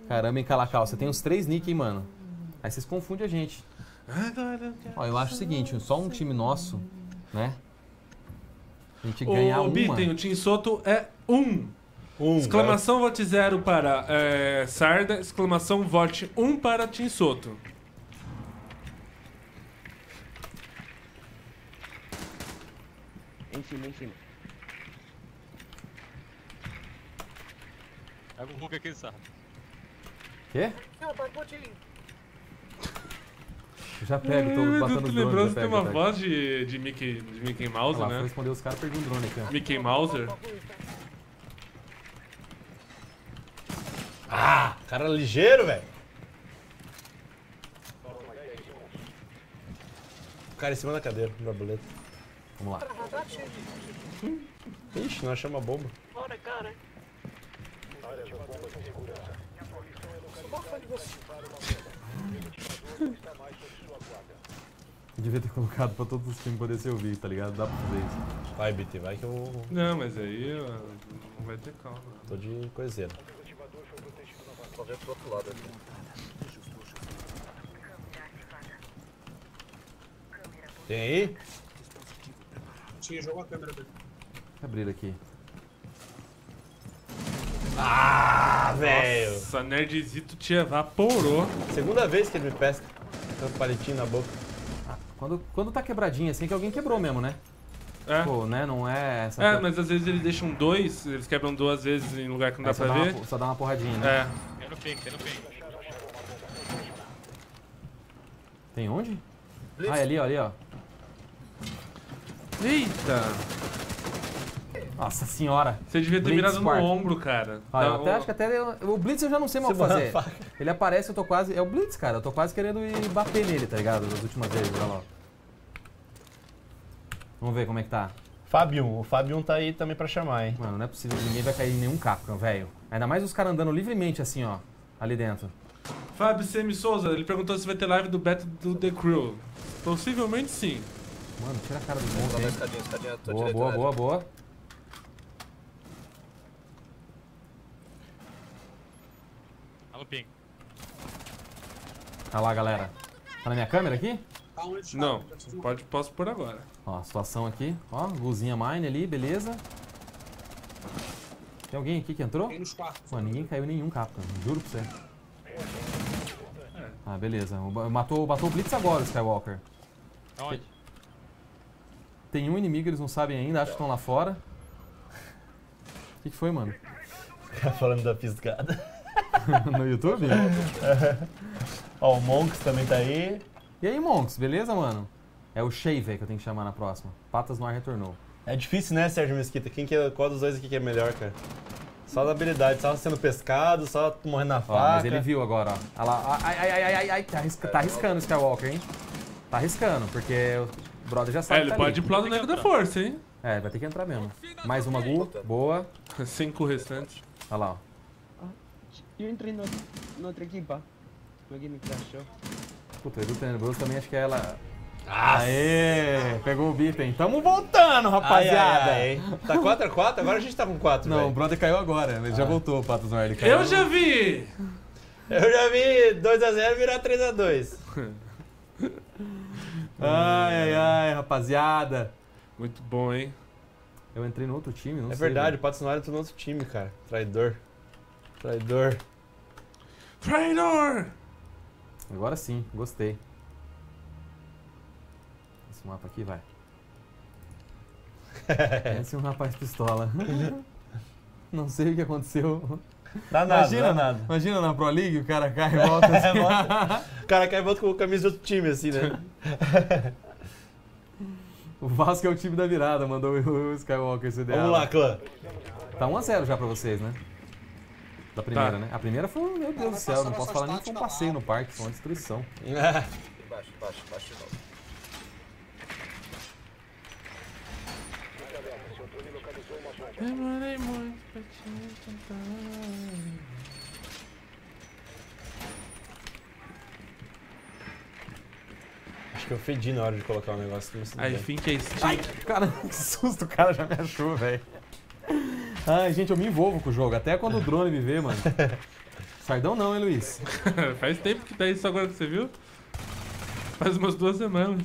Caramba, hein, Calacal, você tem uns três nick, hein, mano? Aí vocês confundem a gente. Ó, eu acho o seguinte, só um time nosso, né? A gente ganhar O uma... Bitten, o Team Soto é 1. Um. Um. Exclamação vote 0 para é, Sarda. Exclamação vote 1 um para Team Soto. Em cima, em cima. Pega o Hulk aqui, sabe? Quê? Eu já pego, tô Ai, batendo tu os lembrando que tem uma pego. voz de, de, Mickey, de Mickey Mouse, Olha lá, foi né? responder os caras, perdi um drone aqui, ó. Mickey Mouser. Ah, cara ligeiro, velho. O cara em cima da cadeira, no borboleta. Vamos lá. Ixi, nós achamos a bomba. Bora, cara. Só fã de você. <laughs> Devia ter colocado pra todos os times poder ser ouvir, tá ligado? Dá pra fazer isso. Vai, BT, vai que eu. Não, mas aí não vai ter calma. Tô de coiseira. Pro outro lado ali. Tem aí? Tinha, jogou a câmera dele. Abrir aqui. Ah, velho! Nossa, nerdzito te evaporou. Segunda vez que ele me pesca. Com um palitinho na boca. Quando, quando tá quebradinho assim, é que alguém quebrou mesmo, né? É. Pô, né? Não é essa. É, mas às vezes eles deixam dois, eles quebram duas vezes em lugar que não dá Aí só pra dá ver. Uma, só dá uma porradinha, né? É. Tem no ping, tem no ping. Tem onde? Ah, é ali, ó, ali, ó. Eita! Nossa senhora. Você devia ter Blitz mirado no ombro, cara. Ah, eu até acho que até. O Blitz eu já não sei mais o que Semana fazer. Ele aparece, eu tô quase. É o Blitz, cara. Eu tô quase querendo ir bater nele, tá ligado? Das últimas vezes, olha lá. Vamos ver como é que tá. Fabium. O Fabium tá aí também pra chamar, hein? Mano, não é possível que ninguém vai cair em nenhum Capcom, velho. Ainda mais os caras andando livremente assim, ó. Ali dentro. Fábio Semi Souza, ele perguntou se vai ter live do Battle do The Crew. Possivelmente sim. Mano, tira a cara do escadinha. Tô Boa, boa, né? boa, boa. Tá no ping. Olha lá, galera. Tá na minha câmera aqui? Tá onde? Não, pode, posso por agora. Ó, a situação aqui. Ó, luzinha mine ali, beleza. Tem alguém aqui que entrou? Tem nos quartos. Mano, ninguém caiu nenhum Capcom, juro pra você. Ah, beleza. Matou, matou o Blitz agora, o Skywalker. Aonde? Tem um inimigo, eles não sabem ainda, acho que estão lá fora. O que, que foi, mano? <laughs> Tá falando da piscada. <laughs> no YouTube? <laughs> Ó, o Monks também tá aí. E aí, Monks, beleza, mano? É o Shave que eu tenho que chamar na próxima. Patas no ar retornou. É difícil, né, Sérgio Mesquita? Quem que é, qual dos dois aqui que é melhor, cara? Só da habilidade, só sendo pescado, só morrendo na Ó, faca. mas ele viu agora, ó. Olha lá. Ai, ai, ai, ai, ai, ai. Tá, arrisca- tá arriscando o Skywalker, hein? Tá arriscando, porque o brother já É, sabe ele que tá pode ali. ir pro lado negro da força, hein? É, vai ter que entrar mesmo. Mais uma Gu, boa. <laughs> Cinco restantes. Olha lá, ó. Eu entrei no, na outra equipa. Alguém me crashou. Puta, o Edu Tenebroso também acho que é ela. Aê! Pegou o Bitten. Tamo voltando, rapaziada! Ai, ai, ai. Tá 4x4? Agora a gente tá com 4, Não, o velho. brother caiu agora. Ele já voltou, Patos no ar. Ele caiu. Eu já vi! Eu já vi 2x0 virar 3x2. Ai, ai, ai, rapaziada. Muito bom, hein? Eu entrei no outro time, não É sei. verdade, o velho. Pato Sonora tá no outro time, cara. Traidor. Traidor. Traidor! Agora sim, gostei. Esse mapa aqui vai. <laughs> Esse é um rapaz pistola. <laughs> Não sei o que aconteceu. Dá nada, imagina, dá nada. imagina na Pro League, o cara cai e volta <laughs> assim. O cara cai e volta com a camisa de outro time, assim, né? o Vasco é o time da virada, mandou o Skywalker se Vamos lá, clã. Tá 1x0 já pra vocês, né? Da primeira, Tá. né? A primeira foi, meu Deus do céu, não posso falar nem que foi um passeio no parque, foi uma destruição. <laughs> Embaixo, embaixo, embaixo de novo. Demorei muito pra te encontrar. Acho que eu fedi na hora de colocar o negócio I think I Ai, stick. cara, <laughs> que susto, o cara já me achou, velho. Ai, gente, eu me envolvo com o jogo, até quando o drone me vê, mano. <laughs> Sardão não, hein, Luiz? <laughs> Faz tempo que tá isso agora que você viu? Faz umas duas semanas.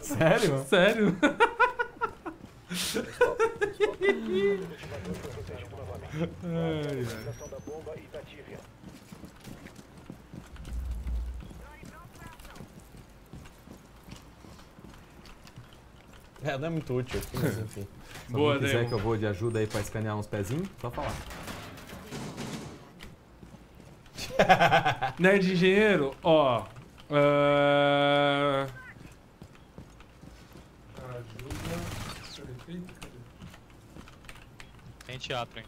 Sério? <laughs> Sério? Ai, ai. É, não é muito útil mas enfim. Se Boa, alguém quiser Demo. que eu vou de ajuda aí pra escanear uns pezinhos, só falar. <laughs> Nerd Engenheiro, ó. ah, Tem teatro, hein?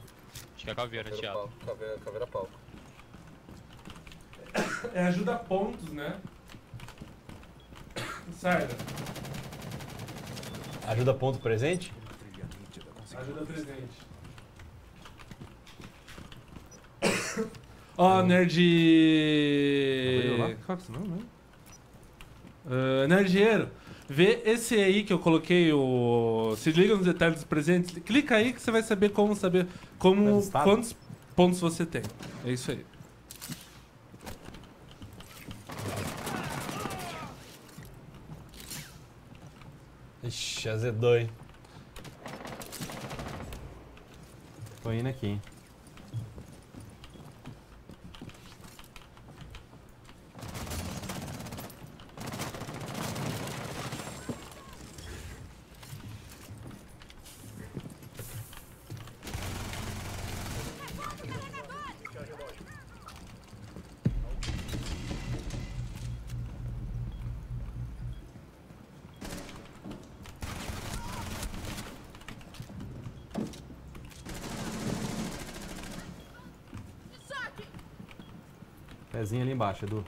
Acho que é caveira, Caveira teatro. palco, caveira, caveira palco. <coughs> É ajuda pontos, né? Sarda, Ajuda ponto presente? Ajuda presente. Ó, nerd. Abriu lá? Qual que é o nome, né? Ah, Nerdieiro, vê esse aí que eu coloquei, o. Se liga nos detalhes dos presentes. Clica aí que você vai saber como saber como Resultado? quantos pontos você tem. É isso aí. Ixi, azedou, hein? Tô indo aqui. Pezinho ali embaixo, Edu.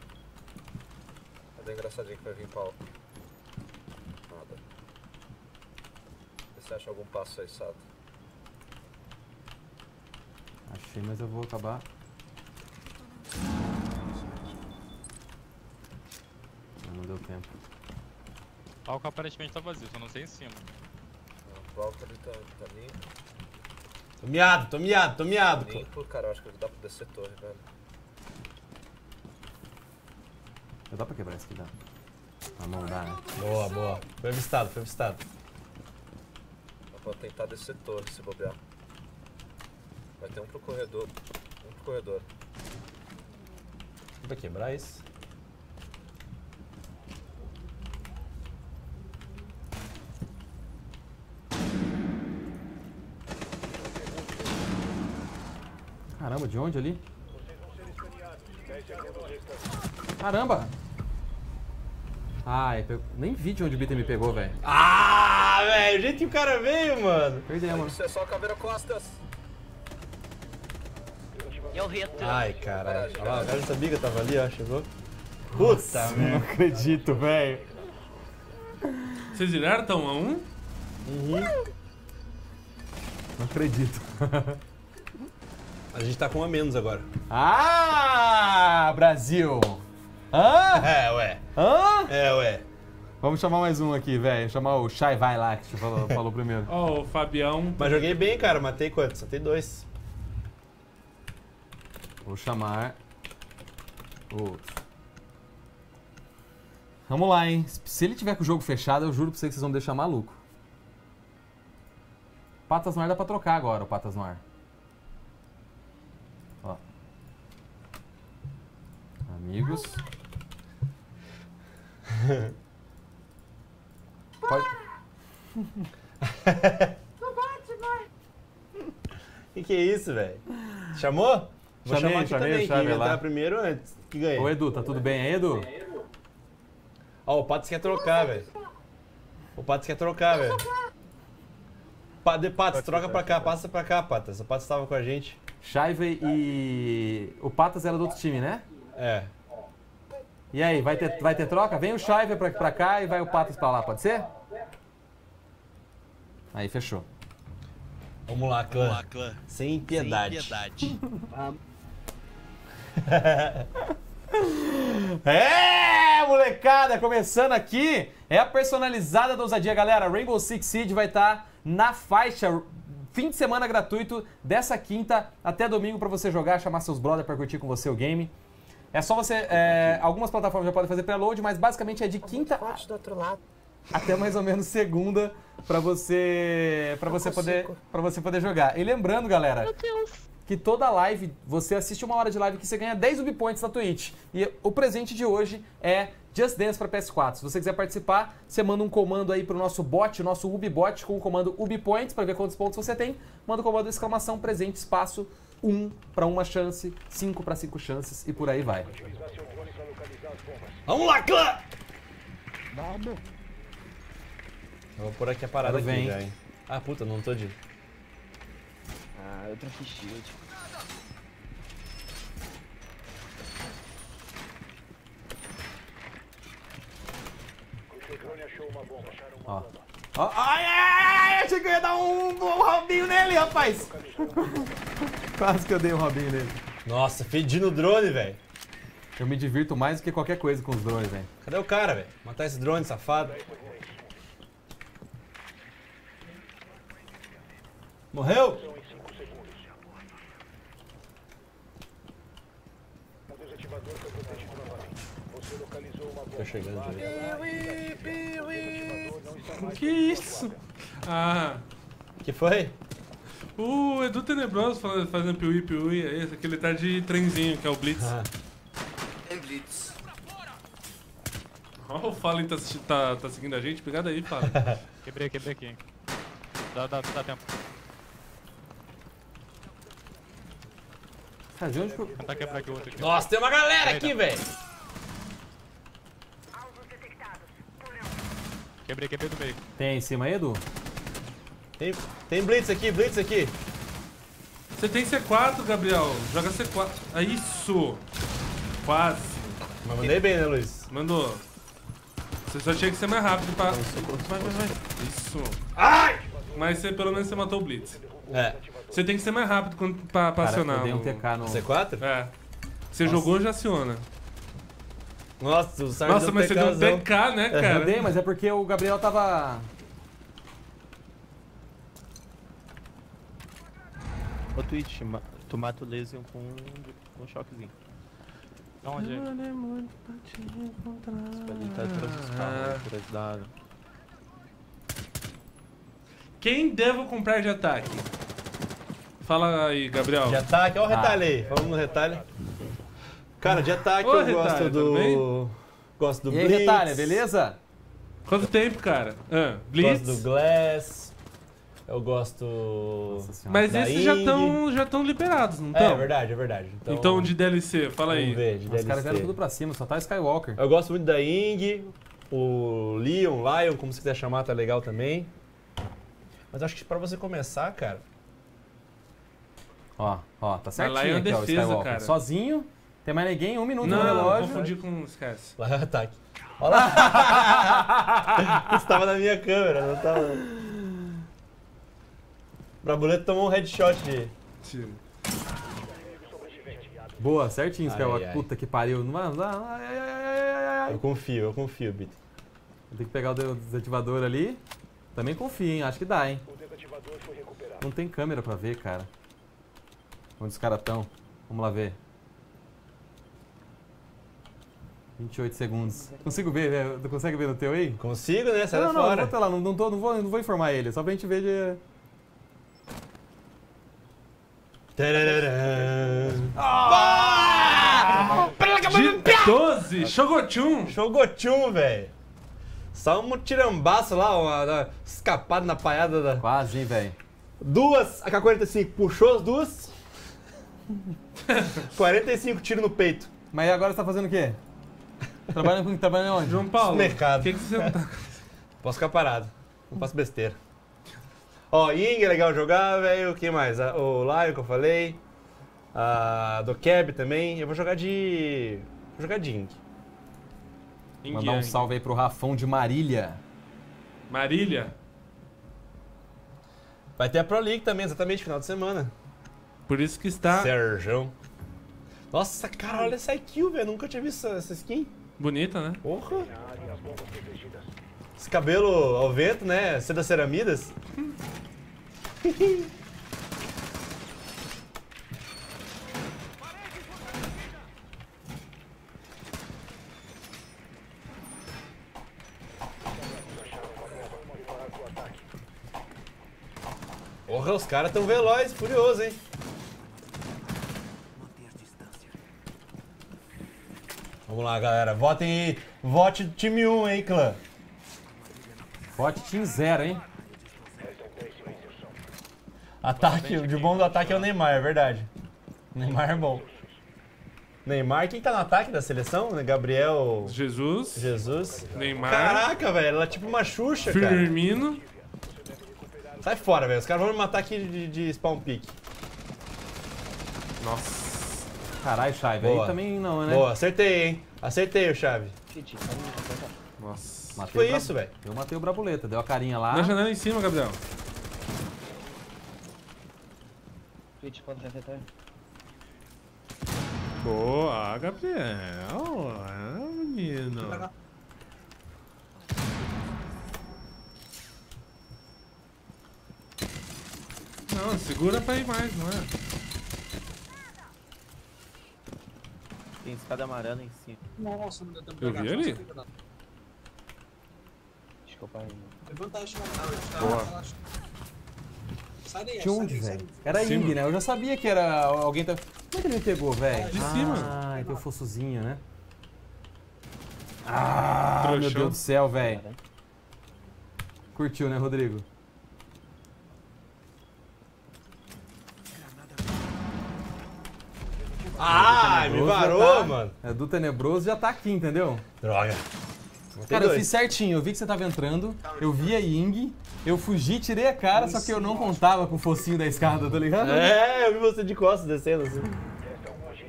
Cadê engraçadinho que vai vir pau? Nada. Vê se acha algum passo aí, Sato. Achei, mas eu vou acabar. Não, não deu tempo. O palco aparentemente tá vazio, só não sei em cima. O palco ali tá, tá limpo. Tô miado, tô miado, tô miado, pô. Limpo, cara, eu acho que dá pra descer torre, velho. Já dá pra quebrar isso aqui, dá. A mão dá, né? Boa, boa. Foi avistado, foi avistado. Dá pra tentar descer torre se bobear. Vai ter um pro corredor. Um pro corredor. Vai quebrar isso? Caramba, de onde ali? Caramba! Ai, pegou- nem vi de onde o Bitter me pegou, velho. Ah, velho, o jeito que o cara veio, mano. Perdemos. Isso é só caveira costas. Eu reto. Ai, caralho. Olha lá, o cara sabia que eu tava ali, ó, chegou. Puta Não merda. acredito, velho. Vocês viraram tão a um? Não acredito. A gente tá com um a menos agora. Ah, Brasil! Hã? <laughs> É, ué. Hã? É, ué. Vamos chamar mais um aqui, velho. Chamar o Shai Vai lá, que você falou, <laughs> falou primeiro. Ó, o Fabião. Mas joguei bem, cara. Matei quantos? Matei dois. Vou chamar outro. Vamos lá, hein? Se ele tiver com o jogo fechado, eu juro pra vocês que vocês vão me deixar maluco. Patas no ar dá pra trocar agora, o Patas no ar. Ó. Amigos. <laughs> Pode... Que que é isso, velho? Chamou? Vou Chamei, chamar aqui chamei, também. chame Quem lá. entrar primeiro antes. Que ganha. Ô Edu, tá tudo bem aí, Edu? Ó, o Patos quer trocar, velho. O Patos quer trocar, velho. Pa Patos, troca pra cá, passa pra cá, Patas. O Patos tava com a gente. Shaive e. O Patas era do outro time, né? É. E aí, vai ter, vai ter troca? Vem o Shaive pra, pra cá e vai o Patas pra lá, pode ser? Aí, fechou. Vamos lá, clã. Vamos lá, clã. Sem piedade. Sem piedade. <laughs> É, molecada, começando aqui, é a personalizada da ousadia, galera. Rainbow Six Siege vai estar na faixa fim de semana gratuito dessa quinta até domingo pra você jogar, chamar seus brothers pra curtir com você o game. É só você, é, algumas plataformas já podem fazer preload, mas basicamente é de quinta Forte do outro lado. até mais ou menos segunda pra você para você poder para você poder jogar. E lembrando, galera, que toda live, você assiste uma hora de live que você ganha 10 Ubi Points na Twitch. E o presente de hoje é Just Dance para PS4. Se você quiser participar, você manda um comando aí pro nosso bot, nosso UbiBot, com o comando UbiPoints para ver quantos pontos você tem. Manda o comando exclamação presente espaço 1 para uma chance, 5 para 5 chances e por aí vai. Vamos lá, clã! Vamos. Eu vou pôr aqui a parada aqui hein. Ah, puta, não tô de... Ah, eu trouxe shield. Ó. Ó, ai, ai, ai, achei que eu ia dar um, um Robinho nele, rapaz. Quase que eu dei um Robinho nele. Nossa, fedi no drone, velho. Eu me divirto mais do que qualquer coisa com os drones, velho. Cadê o cara, velho? Matar esse drone, safado. Morreu? Tô chegando já. Que isso? Ah. Que foi? O Edu Tenebroso fazendo, fazendo piuí piuí, é esse, aquele tá de trenzinho, que é o Blitz. Ah. Tem Blitz. Ó, o Fallen tá, tá, tá seguindo a gente, pegada aí, Fallen. <laughs> Quebrei, quebrei aqui. Dá, dá, dá tempo. Cara, de onde que eu... Vou tentar quebrar aqui o outro aqui. Nossa, tem uma galera aqui, velho. Quebrei, quebrei do meio. Tem em cima aí, Edu? Tem, tem Blitz aqui, Blitz aqui. Você tem C4, Gabriel. Joga C4. É isso! Quase. Mas mandei bem, né, Luiz? Mandou. Você só tinha que ser mais rápido pra. Vai, vai, vai. Isso. Ai! Mas você, pelo menos você matou o Blitz. É. Você tem que ser mais rápido quando, pra, pra Cara, acionar. eu dei um TK no... C4? É. Você jogou, já aciona. Nossa, o Sarge Nossa, mas você deu um. TK, né, Eu cara? dei, mas é porque o Gabriel tava... Ô Twitch, ma- tu mata o laser com um, com um choquezinho. Onde? Pra ele tá atrás dos carros, atrás da... Quem devo comprar de ataque? Fala aí, Gabriel. De ataque, olha o Ah. retalho aí. Vamos no retalho. Cara, de ataque Ô, eu retalho, gosto do. bem? Gosto do E aí, Blitz. Retalha, beleza? Quanto tempo, cara? Ah, Blitz? Gosto do Glass. Eu gosto. Nossa senhora. Mas da esses já Ing. estão já tão liberados, não É, estão? é verdade, é verdade. Então, Então, de DLC, fala vamos aí. ver, de Os caras vieram tudo pra cima, só tá Skywalker. Eu gosto muito da Ing, o Leon, Lion, como você quiser chamar, tá legal também. Mas acho que pra você começar, cara. Ó, ó, tá certinho é uma aqui, ó, o defesa, Skywalker. cara. Sozinho, tem mais ninguém, um minuto no Não, relógio. confundi com... Esquece. <laughs> É o ataque. Olha lá! <laughs> Isso tava na minha câmera, não tava. Brabuleto tomou um headshot de. Boa, certinho, Skywalker. ai. Puta que pariu. Não vai usar. Ai, ai, ai, ai, ai, ai. Eu confio, eu confio, Bit. Tem que pegar o de- desativador ali. Também confio, hein? Acho que dá, hein? Não tem câmera pra ver, cara. Onde os caras estão? Vamos lá ver. 28 segundos. Consigo ver? né? Tu consegue ver no teu aí? Consigo, né? Sai não, da não, não, fora. até lá, não, não, tô- não vou, não vou informar ele, só pra gente ver de. De 12, Shogochun. Shogochun, velho. Só um tirambaço lá, uma, uma escapada na palhada da. Quase, hein, velho? Duas, AK-45, puxou as duas. <laughs> 45 tiros no peito. Mas agora você tá fazendo o quê? Trabalhando com trabalhando onde? João Paulo, Mercado. o que, que você tá... <laughs> Posso ficar parado. Não faço besteira. Ó, Ying é legal jogar, velho. Quem mais? Ah, O Lion que eu falei. A do Cab também. Eu vou jogar de. Vou jogar de Ying. Mandar um salve aí pro Rafão de Marília. Marília. Vai ter a Pro League também, exatamente, final de semana. Por isso que está Serjão. Nossa, cara, olha essa kill, velho. Nunca tinha visto essa, essa skin. bonita, né? Porra. Esse cabelo ao vento, né? Seda ceramidas. <laughs> <laughs> Porra, os caras tão velozes, furiosos, hein? Vamos lá, galera. Votem aí. Vote time 1, hein, clã. Vote Team Zero, hein? Ataque, o de bom do ataque é o Neymar, é verdade. Neymar é bom. Neymar, quem tá no ataque da seleção? Gabriel Jesus, Jesus. Neymar, Caraca, velho, ela é tipo uma Xuxa, cara. Firmino. Sai fora, velho. Os caras vão me matar aqui de, de spawn pick. Nossa. Caralho, Chave. Boa. Aí também não, né? Boa, acertei, hein? Acertei o chave. Nossa. Matei Foi isso, velho. Eu matei o Brabuleta, deu a carinha lá. Na janela em cima, Gabriel. Twitch, pode resetar. Boa, Gabriel. Ah, menino. Não, segura pra ir mais, não é? Tem escada amarela em cima. Nossa, não deu tempo de Eu vi ali. pra ele. Tem vantagem lá. Boa. Sai daí, De sai onde, sai velho? Era. Ing, né? Eu já sabia que era alguém... Tá... Como é que ele me pegou, velho? De cima. Ah, tem o fossozinho, né? Ah, meu Trouxão. Deus do céu, velho. Curtiu, né, Rodrigo? Ai, me varou, tá- mano. É do Tenebroso já tá aqui, entendeu? Droga. Cara, eu fiz certinho. Eu vi que você tava entrando, eu vi a Ying, eu fugi, tirei a cara, só que eu não contava com o focinho da escada, tá ligado? É, eu vi você de costas descendo assim.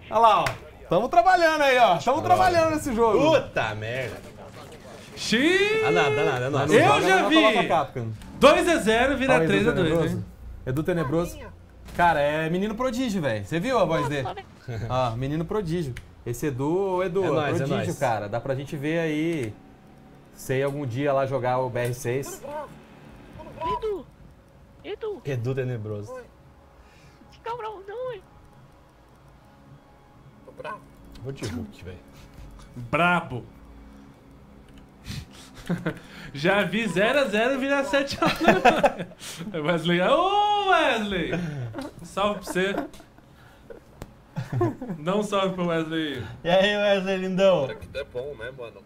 Olha lá, ó. Tamo trabalhando aí, ó. Tamo trabalhando nesse jogo. Puta merda. Xiii! Ah, nada, nada, é Mas nóis. não Eu já vi. coloca a Capcom. 2x0 vira Fala aí, Edu 3x2, Tenebroso. hein? Edu Tenebroso. Cara, é menino prodígio, velho. Você viu a voz dele? Ó, <laughs> menino prodígio. Esse Edu, Edu, É é nóis, é prodígio, nóis. cara. Dá pra gente ver aí. Sei algum dia lá jogar o BR6. Edu! Edu! Edu tenebroso. Fica bravo não, hein? Tô bravo. Vou de Hulk, velho. Brabo. Já vi 0x0 virar 7x1. Wesley. Ô, Wesley! Salve pra você. Dá um salve pro Wesley. E aí, Wesley, lindão? Será que é bom, né, mano?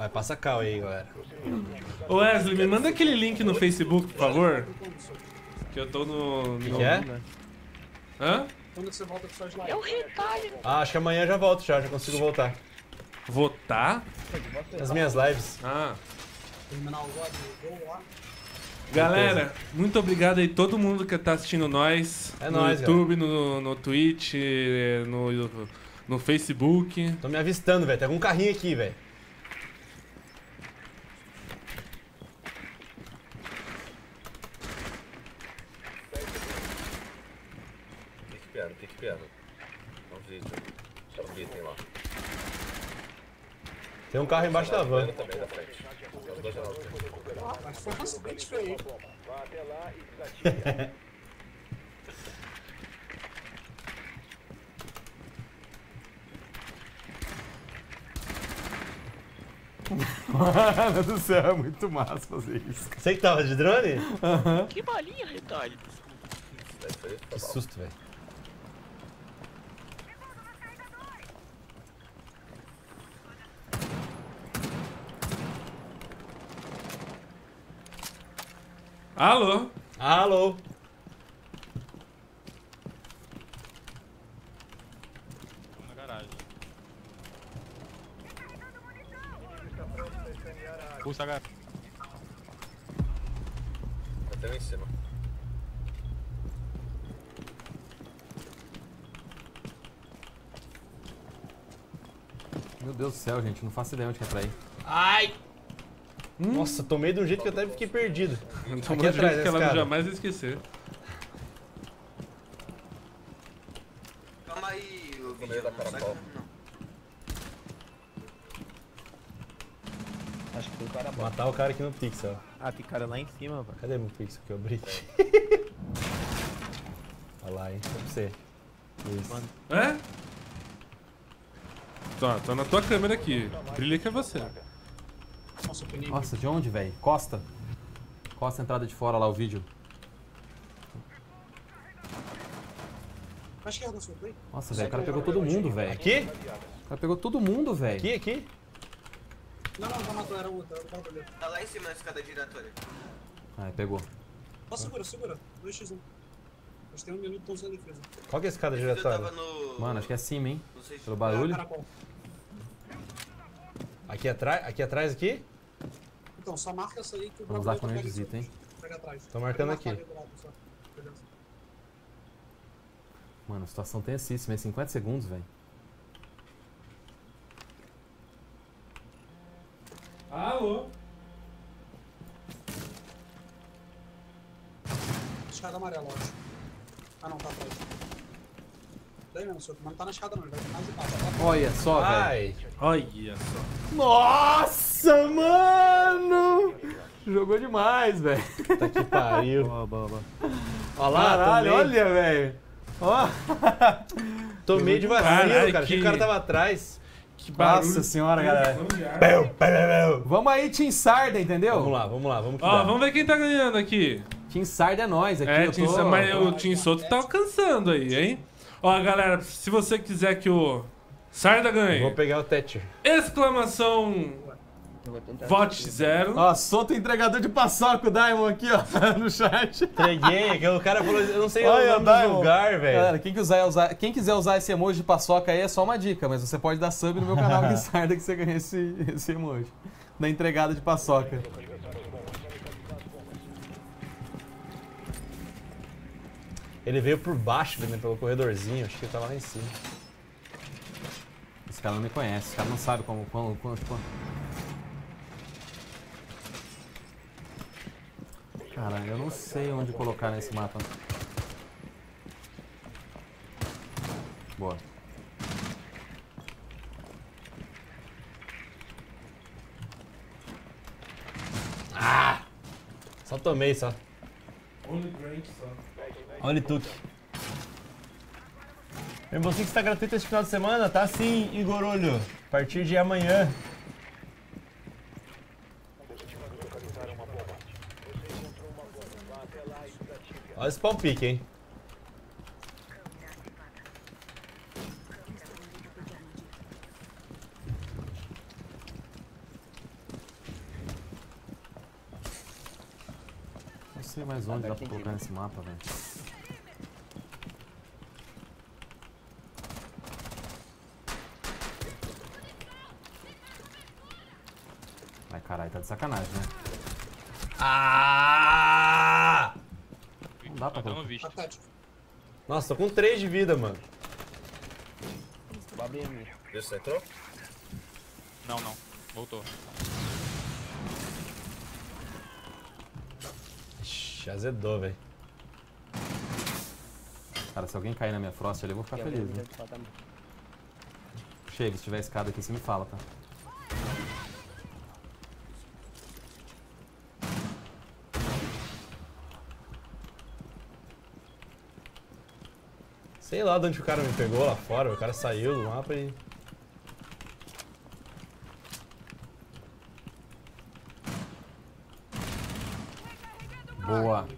Vai- passa cal aí, galera. Ô, Wesley, me manda aquele link no Facebook, por favor. Que eu tô no. O que, no- que é? Hã? Quando você volta com sua slide. É o retalho. Ah, acho que amanhã já volto já, já consigo voltar. Votar? As minhas lives. Ah. Galera, muito obrigado aí todo mundo que tá assistindo nós. É no nóis, YouTube, no, no Twitch, no, no Facebook. Tô me avistando, velho. Tem algum carrinho aqui, velho. Pique piano, pique piano. Não vídeo. Tá um item lá. Tem um carro embaixo da van. Piano também da frente. Tem os dois janelas dele. Mas foi bastante feio. Mano do céu, é muito massa fazer isso. Você que tava de drone? Que balinha, retalho. Foi, foi Que susto, velho. Alô? Alô? Na garagem. Pulsa H. Até lá em cima. Meu Deus do céu, gente. Não faço ideia onde que é pra ir. Ai! Nossa, tomei de um jeito que eu até fiquei perdido. <laughs> Então, Aqui um jeito que ela cara. jamais esquecer. Calma aí, o vídeo. da caracol. não. Acho que foi o cara bom. Matar o cara aqui no pixel. Ah, tem cara lá em cima, velho. Cadê meu pixel que eu abri? <laughs> Olha lá, hein? Foi pra você. Isso. É? Tá, tá na tua câmera aqui. Brilha que é você. Nossa, pneu. Nossa, de onde, velho? Costa. Costa, entrada de fora lá, o vídeo. Pra esquerda, seu play. Nossa, velho, o cara pegou todo mundo, velho. Aqui? O cara pegou todo mundo, velho. Aqui, aqui? Não, não, já matou, era outra, era o. Tá lá em cima na escada giratória. Ai, pegou. Ó, segura, segura. 2x1. Mas tem um minuto, estão usando defesa. Qual que é a escada giratória? no. Mano, acho que é cima, hein? Não sei se. Pelo barulho. Ah. Aqui atrás? Aqui atrás aqui? Então, só marca essa aí que o Vamos lá quando tá ele visita, pegando. hein? Pega atrás. Tô marcando aqui. Mano, situação tensíssima, é 50 segundos, velho. Alô? Escada amarela, eu acho. Ah, não, tá atrás. Daí mesmo, seu. Mas não tá na escada, não. Ele vai mais de baixo. Tá Olha só, velho. Olha só. Nossa, mano! Jogou demais, velho. Tá que pariu. Boa, boa, boa. Olha lá, Caralho, tomei, olha, velho. Ó. tomei de vacilo, Caralho, cara. Achei que o que- cara tava atrás. Que barulho. Nossa senhora, galera. Vamos aí, Team Sarda, entendeu? Vamos lá, vamos lá, vamos que Ó, dá. vamos ver quem tá ganhando aqui. Team Sarda é nós aqui. É, eu tô... mas o Tim Soto tá alcançando aí, hein? Ó, galera, se você quiser que o Sarda ganhe, Vou pegar o Thatcher. exclamação vote zero. Ó, solta o entregador de paçoca, o Diamond aqui, ó, <laughs> no chat. Entreguei, que o cara falou, eu não sei Olha, o nome do lugar, velho. Galera, quem quiser, usar, quem quiser usar esse emoji de paçoca aí é só uma dica, mas você pode dar sub no meu canal que <laughs> Sarda que você ganha esse, esse emoji. Da entregada de paçoca. Ele veio por baixo, né, pelo corredorzinho, acho que ele tava lá em cima. Esse cara não me conhece, esse cara não sabe como. como, como, como... Cara, eu não sei onde colocar nesse mapa. Boa. Só tomei, só. Only Grant só. Olha tu. Rainbow Six tá gratuito esse final de semana? Tá sim, Igor Olho. A partir de amanhã. Olha esse pau pique, hein? Não sei mais onde dá pra colocar nesse mapa, velho. Ai, caralho, tá de sacanagem, né? Ah! Não dá pra colocar. visto. Nossa, tô com 3 de vida, mano. Isso, entrou? Não, não. Voltou. Ixi, azedou, velho. Cara, se alguém cair na minha frost ali, eu vou ficar feliz, né? Chega, se tiver escada aqui, você me fala, tá? Sei lá de onde o cara me pegou lá fora, o cara saiu do mapa e. Boa.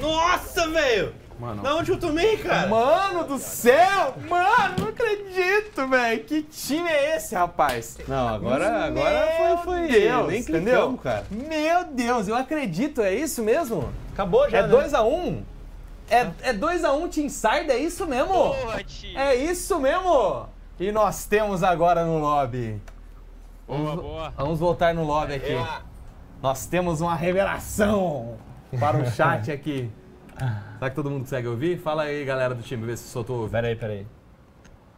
Nossa, velho! Mano. Da onde eu tomei, cara? Mano do céu! Mano, não acredito, velho! Que time é esse, rapaz? Não, agora, agora foi, foi. Deus, nem entendeu? clicamos, cara. Meu Deus, eu acredito, é isso mesmo? Acabou já. É né? 2x1? É 2x1 Team Sarda, é isso mesmo? Tio. É isso mesmo? E nós temos agora no lobby. Boa, boa. Vamos voltar no lobby aqui. Nós temos uma revelação para o chat <laughs> aqui. Será que todo mundo consegue ouvir? Fala aí, galera do time, vê se soltou. Pera aí, pera aí.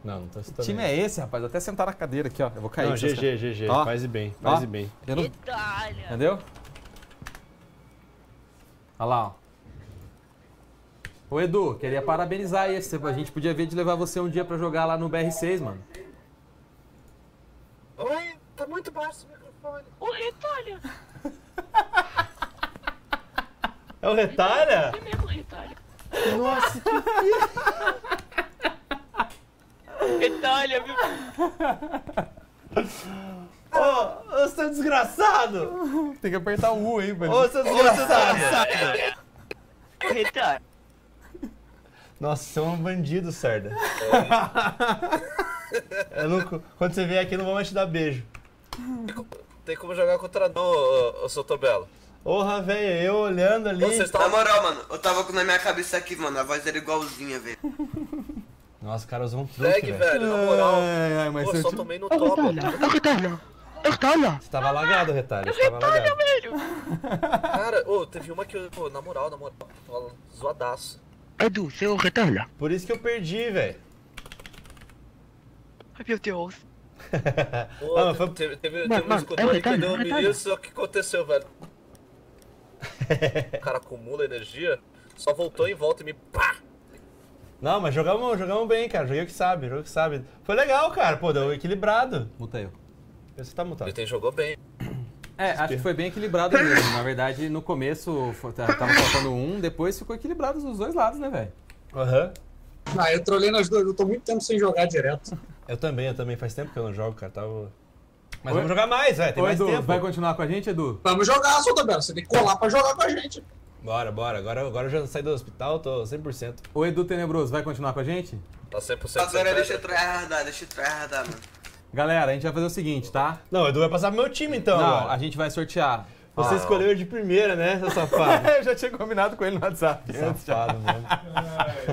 Não, não tô Que time é esse, rapaz? Vou até sentar na cadeira aqui, ó. Eu vou cair. Não, GG, GG. Ó. Faz e bem, Ó. faz e bem. Não- Itália. Entendeu? Olha lá, ó. Ô Edu, queria parabenizar aí. Você- A gente podia ver de levar você um dia pra jogar lá no BR6, mano. Oi, tá muito baixo o microfone. Ô, Retalha. É o Retalha? É mesmo, Retalha. Nossa, que... <laughs> Retalha, viu? Ô, ô, seu desgraçado! Tem que apertar o U aí, velho. Ô, seu desgraçado! Retalha. Nossa, você é um bandido, Sarda. Eu não- quando você vier aqui, não vou mais te dar beijo. Tem como jogar contra não, ô, ô, Tobelo. Porra, velho, eu olhando ali. Ô, Vocês Na moral, mano, eu tava com na minha cabeça aqui, mano, a voz era igualzinha, velho. Nossa, o cara usou um truque, Lag, velho. velho, na moral. Ai, ai, mas Pô, só te- tomei no toba. Você tava lagado, Retalho, você tava lagado. Cara, ô, teve uma que eu... Pô, na moral, na moral, tava zoadaço. Edu, seu Retalha. Por isso que eu perdi, velho. Ai, meu Deus. <laughs> Pô, Ah, mas foi- teve, teve, Mano, teve um mano, é que deu um retalho, é menino, só que aconteceu, velho. O cara acumula energia, só voltou em volta e me pá! Não, mas jogamos, jogamos bem, cara. Joguei o que sabe, joguei o que sabe. Foi legal, cara. Pô, deu equilibrado. Muta eu. Você tá mutado. Ele tem jogou bem. É, acho que foi bem equilibrado mesmo. <laughs> Na verdade, no começo ta- tava faltando um, depois ficou equilibrado dos dois lados, né, velho? Aham. Ah, eu trolei nas duas. Eu tô muito tempo sem jogar direto. Eu também, eu também. Faz tempo que eu não jogo, cara. Tava... Mas Oi? vamos jogar mais, velho. Tem Ô, mais Edu, tempo. vai continuar com a gente, Edu? Vamos jogar, Soldabelo. Você tem que colar pra jogar com a gente. Bora, bora. Agora, agora eu já saí do hospital, tô 100%. Ô, Edu Tenebroso, vai continuar com a gente? Tá 100% sem Agora deixa eu tryhardar, deixa eu tryhardar, mano. Galera, a gente vai fazer o seguinte, tá? Não, o Edu vai passar pro meu time então. Não, agora. a gente vai sortear. Você Ó. escolheu de primeira, né, seu safado? <laughs> eu já tinha combinado com ele no WhatsApp. safado, mano.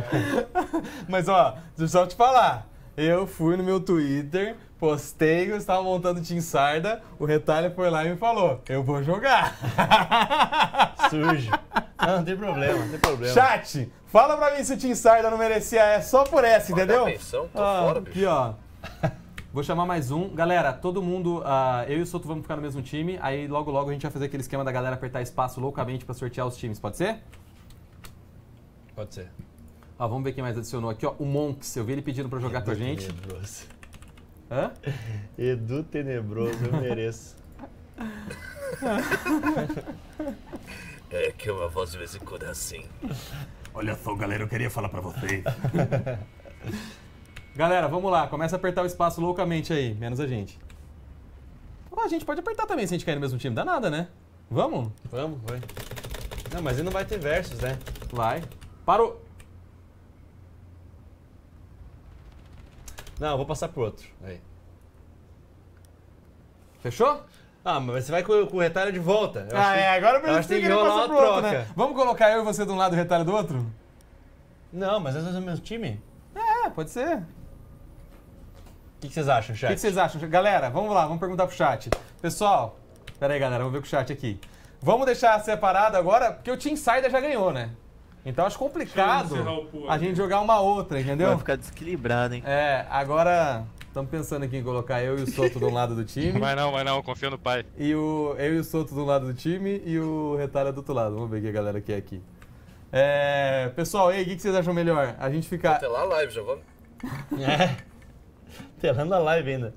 <laughs> Mas ó, deixa eu só te falar. Eu fui no meu Twitter, postei que eu estava montando Team Sarda, o Retalho foi lá e me falou, eu vou jogar. <laughs> Sujo. Não, não tem problema, não tem problema. Chat, fala pra mim se o Team Sarda não merecia essa só por essa, entendeu? a pensão, tô Ah, fora, bicho. aqui, ó. Vou chamar mais um. Galera, todo mundo, ah, eu e o Soto vamos ficar no mesmo time. Aí logo logo a gente vai fazer aquele esquema da galera apertar espaço loucamente pra sortear os times, pode ser? Pode ser. Ó, vamos ver quem mais adicionou aqui, ó. O Monks, eu vi ele pedindo pra jogar com a gente. Tenebroso. Hã? <laughs> Edu Tenebroso, eu mereço. <laughs> É que uma voz de vez em quando é assim. Olha só, galera, eu queria falar pra vocês. <laughs> galera, vamos lá. Começa a apertar o espaço loucamente aí, menos a gente. Ó, a gente pode apertar também se a gente cair no mesmo time. Dá nada, né? Vamos? Vamos, vai. Não, mas aí não vai ter versos, né? Vai. Parou. Não, vou passar pro outro. Aí. Fechou? Ah, mas você vai com, com o retalho de volta. Eu ah, é. Agora eu acho que tem que ele uma pro outro, né? Vamos colocar eu e você de um lado e o retalho do outro? Não, mas nós somos o mesmo time. É, pode ser. O que, que vocês acham, O chat? que, que vocês acham? Galera, vamos lá, vamos perguntar pro chat. Pessoal, pera aí, galera, vamos ver com o chat aqui. Vamos deixar separado agora, porque o Team Insider já ganhou, né? Então acho complicado o a gente jogar uma outra, entendeu? Vai ficar desequilibrado, hein? É, agora estamos pensando aqui em colocar eu e o Soto de um lado do time. Vai não, vai não, confia no pai. E o, eu e o Soto do lado do time e o Retalho do outro lado. Vamos ver o que a galera quer aqui. É, pessoal, e aí, o que, que vocês acham melhor? A gente ficar. Até lá a live, já vamos. <laughs> É. Telando a live ainda.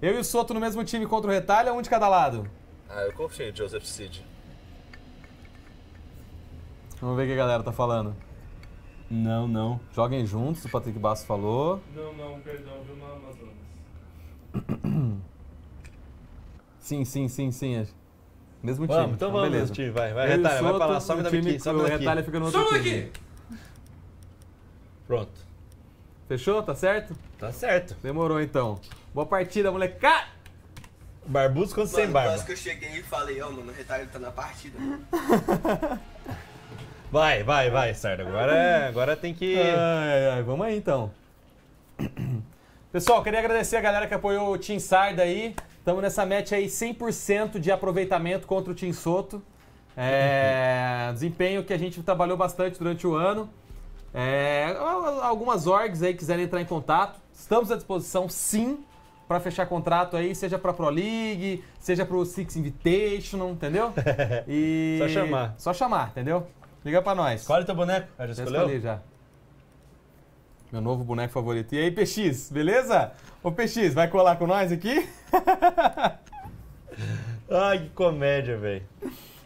Eu e o Soto no mesmo time contra o Retalho, um de cada lado. Ah, eu confio em Joseph Seed. Vamos ver o que a galera tá falando. Não, não. Joguem juntos, o Patrick Basso falou. Não, não, perdão, viu no Amazonas. <coughs> Sim, sim, sim, sim. é. Mesmo Vamos, time. então vamos, beleza. mesmo time, vai, vai, Eu o Retalho, vai pra lá, sobe o daqui, time- sobe O daqui. Retalho fica no outro Sobe time. daqui! Pronto. Fechou? Tá certo? Tá certo. Demorou então. Boa partida, molecada! Barbudos contra sem barba. quase que eu cheguei e falei, ó, mano, o retalho tá na partida. <laughs> Vai, vai, vai, Sardo. Agora, é- agora tem que. Ai, ai, ai, vamos aí então. Pessoal, queria agradecer a galera que apoiou o Team Sarda aí. Estamos nessa match aí 100% de aproveitamento contra o Team Soto. É, <laughs> desempenho que a gente trabalhou bastante durante o ano. É, algumas orgs aí quiserem entrar em contato, estamos à disposição sim para fechar contrato aí, seja para Pro League, seja para o Six Invitational, entendeu? <laughs> E Só chamar. Só chamar, entendeu? Liga para nós. Escolhe teu boneco. Ah, já Já escolheu? escolhi já. Meu novo boneco favorito. E aí, PX, beleza? Ô, PX, vai colar com nós aqui? <laughs> Ai, que comédia, velho.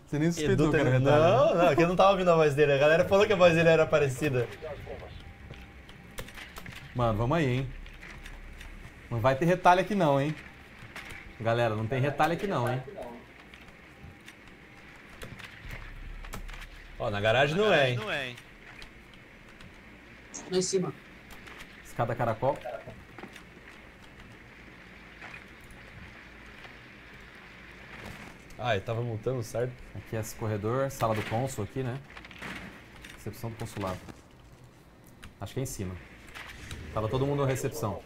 Você nem suspeitou que era retalho, né? Não, não, aqui eu não tava ouvindo a voz dele. A galera falou que a voz dele era parecida. Mano, vamos aí, hein? Não vai ter retalho aqui não, hein? Galera, não tem retalho aqui não, hein? Ó, na garagem não é, hein? Não é, hein? Lá em cima. Escada caracol. Ah, ele tava montando, certo? Aqui é esse corredor, sala do cônsul aqui, né? Recepção do consulado. Acho que é em cima. Tava todo mundo na recepção.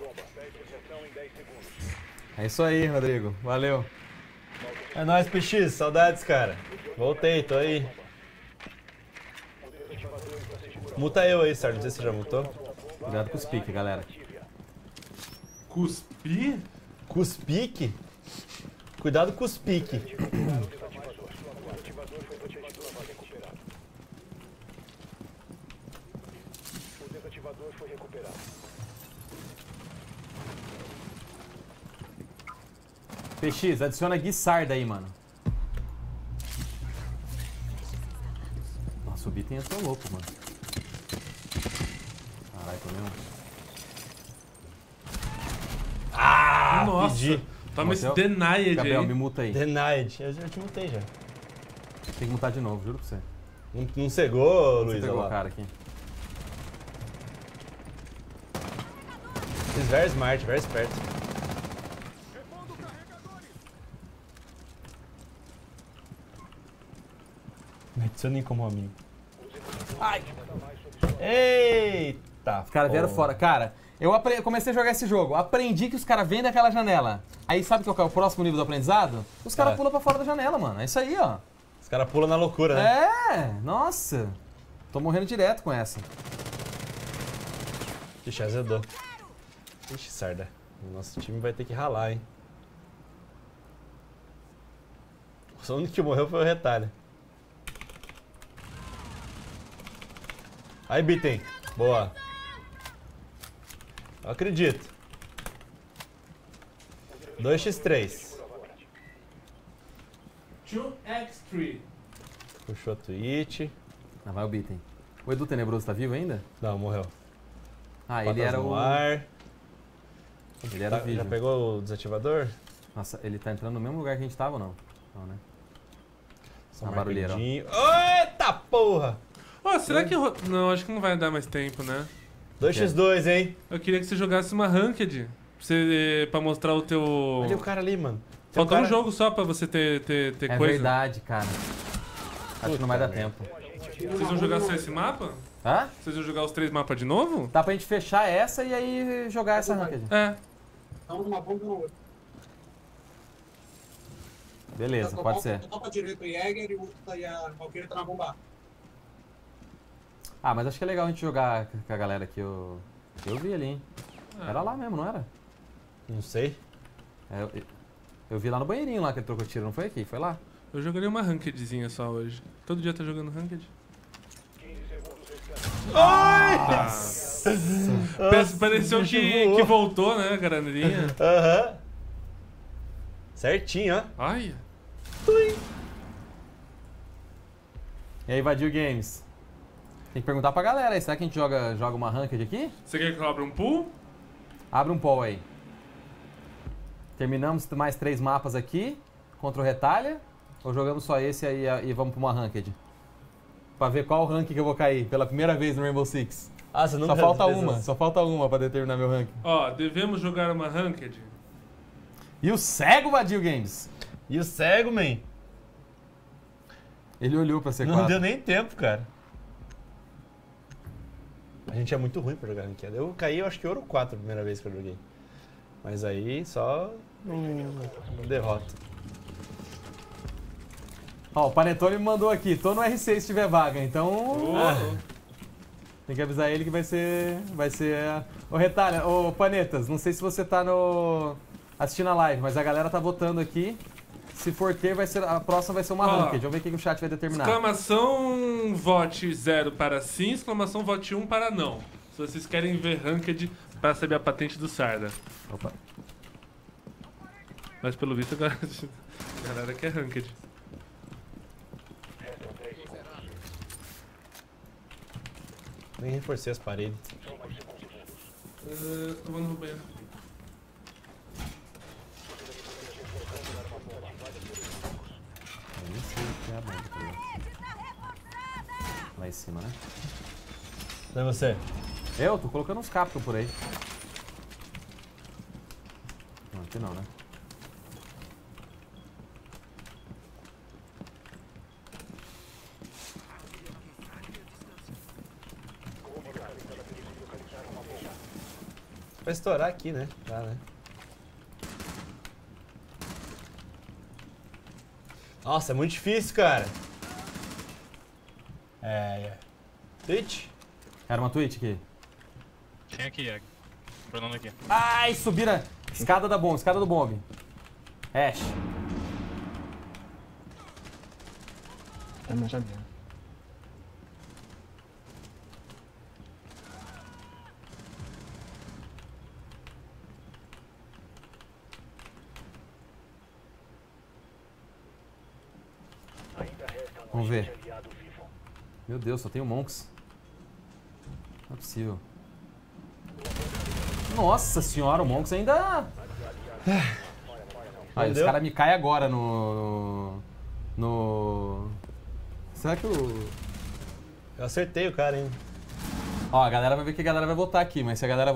É isso aí, Rodrigo. Valeu. É nóis, PX. Saudades, cara. Voltei, tô aí. Muta eu aí, Sardo. Não sei se você já mutou. Cuidado com os piques, galera. Cuspi? Cuspique? Cuidado com os pique. PX, adiciona Guissarda aí, mano. Nossa, o Bitem entrou louco, mano. Caralho, tomei um. Ah, Nossa. pedi. Toma esse é o- denied Gabriel, aí. me muta aí. Denied. Eu já te mutei já. Tem que mutar de novo, juro pra você. Não, não cegou, Você Luiz? pegou olha o cara aqui. He's very smart, very esperto. Me adicione como amigo. Ai! Eita! Os caras vieram fora. Cara, eu comecei a jogar esse jogo. Aprendi que os caras vêm daquela janela. Aí sabe qual é o próximo nível do aprendizado? Os caras É. pulam pra fora da janela, mano. É isso aí, ó. Os caras pulam na loucura, né? É, nossa. Tô morrendo direto com essa. Ixi, azedou. Ixi, Sarda. Nosso time vai ter que ralar, hein? O único que morreu foi o retalho. Aí, Bitem. Boa. Eu acredito. 2x3. 2x3. Puxou a Twitch. Ah, vai o Bitem. O Edu Tenebroso tá vivo ainda? Não, morreu. Ah, ele Patas era no o. ar. Ele era Tá- o vídeo. já pegou o desativador? Nossa, ele tá entrando no mesmo lugar que a gente tava ou não? Não, né? Só Na barulheira. Eita porra! Ó, será que... Não, acho que não vai dar mais tempo, né? 2x2, hein? Eu queria que você jogasse uma ranked. Pra, você, pra mostrar o teu... Olha o cara ali, mano. Tem Falta um cara- jogo só pra você ter, ter, ter É coisa. verdade, cara. Acho que não vai dar Puta tempo. Vocês vão jogar só esse mapa? Hã? Vocês vão jogar os três mapas de novo? Dá pra gente fechar essa e aí jogar essa ranked. É. Então numa bomba e na outra. Beleza, pode ser. total pra direita o Jäger e o outro tá, e a Valkyrie tá na bomba. Ah, mas acho que é legal a gente jogar com a galera que eu. que eu vi ali, hein? Era lá mesmo, não era? Não sei. É, eu, eu vi lá no banheirinho lá que ele trocou tiro, não foi aqui? Foi lá. Eu jogaria uma rankedzinha só hoje. Todo dia tá jogando ranked? Tá. Parece- Pareceu que, que voltou, né, garaneirinha? Aham. Certinho, ó. Ai. E aí, Vadio Games? Tem que perguntar pra galera aí, será que a gente joga, joga uma ranked aqui? Você quer que eu abra um pool? Abre um poll aí. Terminamos mais três mapas aqui contra o Retalha? Ou jogamos só esse aí e vamos pra uma ranked? Pra ver qual rank que eu vou cair pela primeira vez no Rainbow Six. Ah, você Só nunca falta fez uma, isso? só falta uma pra determinar meu rank. Ó, devemos jogar uma ranked? E o cego Vadio Games? E o cego, man? Ele olhou pra C4. Não deu nem tempo, cara. A gente é muito ruim pra jogar ranqueada. Eu caí, eu acho que ouro 4 a primeira vez que eu joguei. Mas aí só no derrota. Ó, o Panetone me mandou aqui, tô no R6 se tiver vaga, então Ô, tem que avisar ele que vai ser. Vai ser. a- Ô Retalha, ô Panetas, não sei se você tá no. assistindo a live, mas a galera tá votando aqui. Se for ter, vai ser, a próxima vai ser uma Ó. ranked. Vamos ver o que que o chat vai determinar. Exclamação vote 0 para sim, exclamação vote 1 um para não. Se vocês querem ver ranked para saber a patente do Sarda. Opa. Mas pelo visto agora <laughs> a galera quer ranked. Nem reforcei as paredes. Uh, eu vou no banheiro. É a bomba, tá ligado? Lá em cima, né? É você? Eu tô colocando uns captos por aí. Não, aqui não, né? Vai estourar aqui, né? Tá, né? Nossa, é muito difícil, cara. É, é. Twitch? Era uma tweet aqui. Tem aqui, Jäger. Brunando aqui. Ai, subiram. Escada da bomba, escada do bombe. Ash. Tá na janela. Vamos ver. Meu Deus, só tem o Monks. Não é possível. Nossa senhora, o Monks ainda. Aí, os deu? caras me caem agora no. No. Será que o. Eu acertei o cara, hein? Ó, a galera vai ver que a galera vai votar aqui, mas se a galera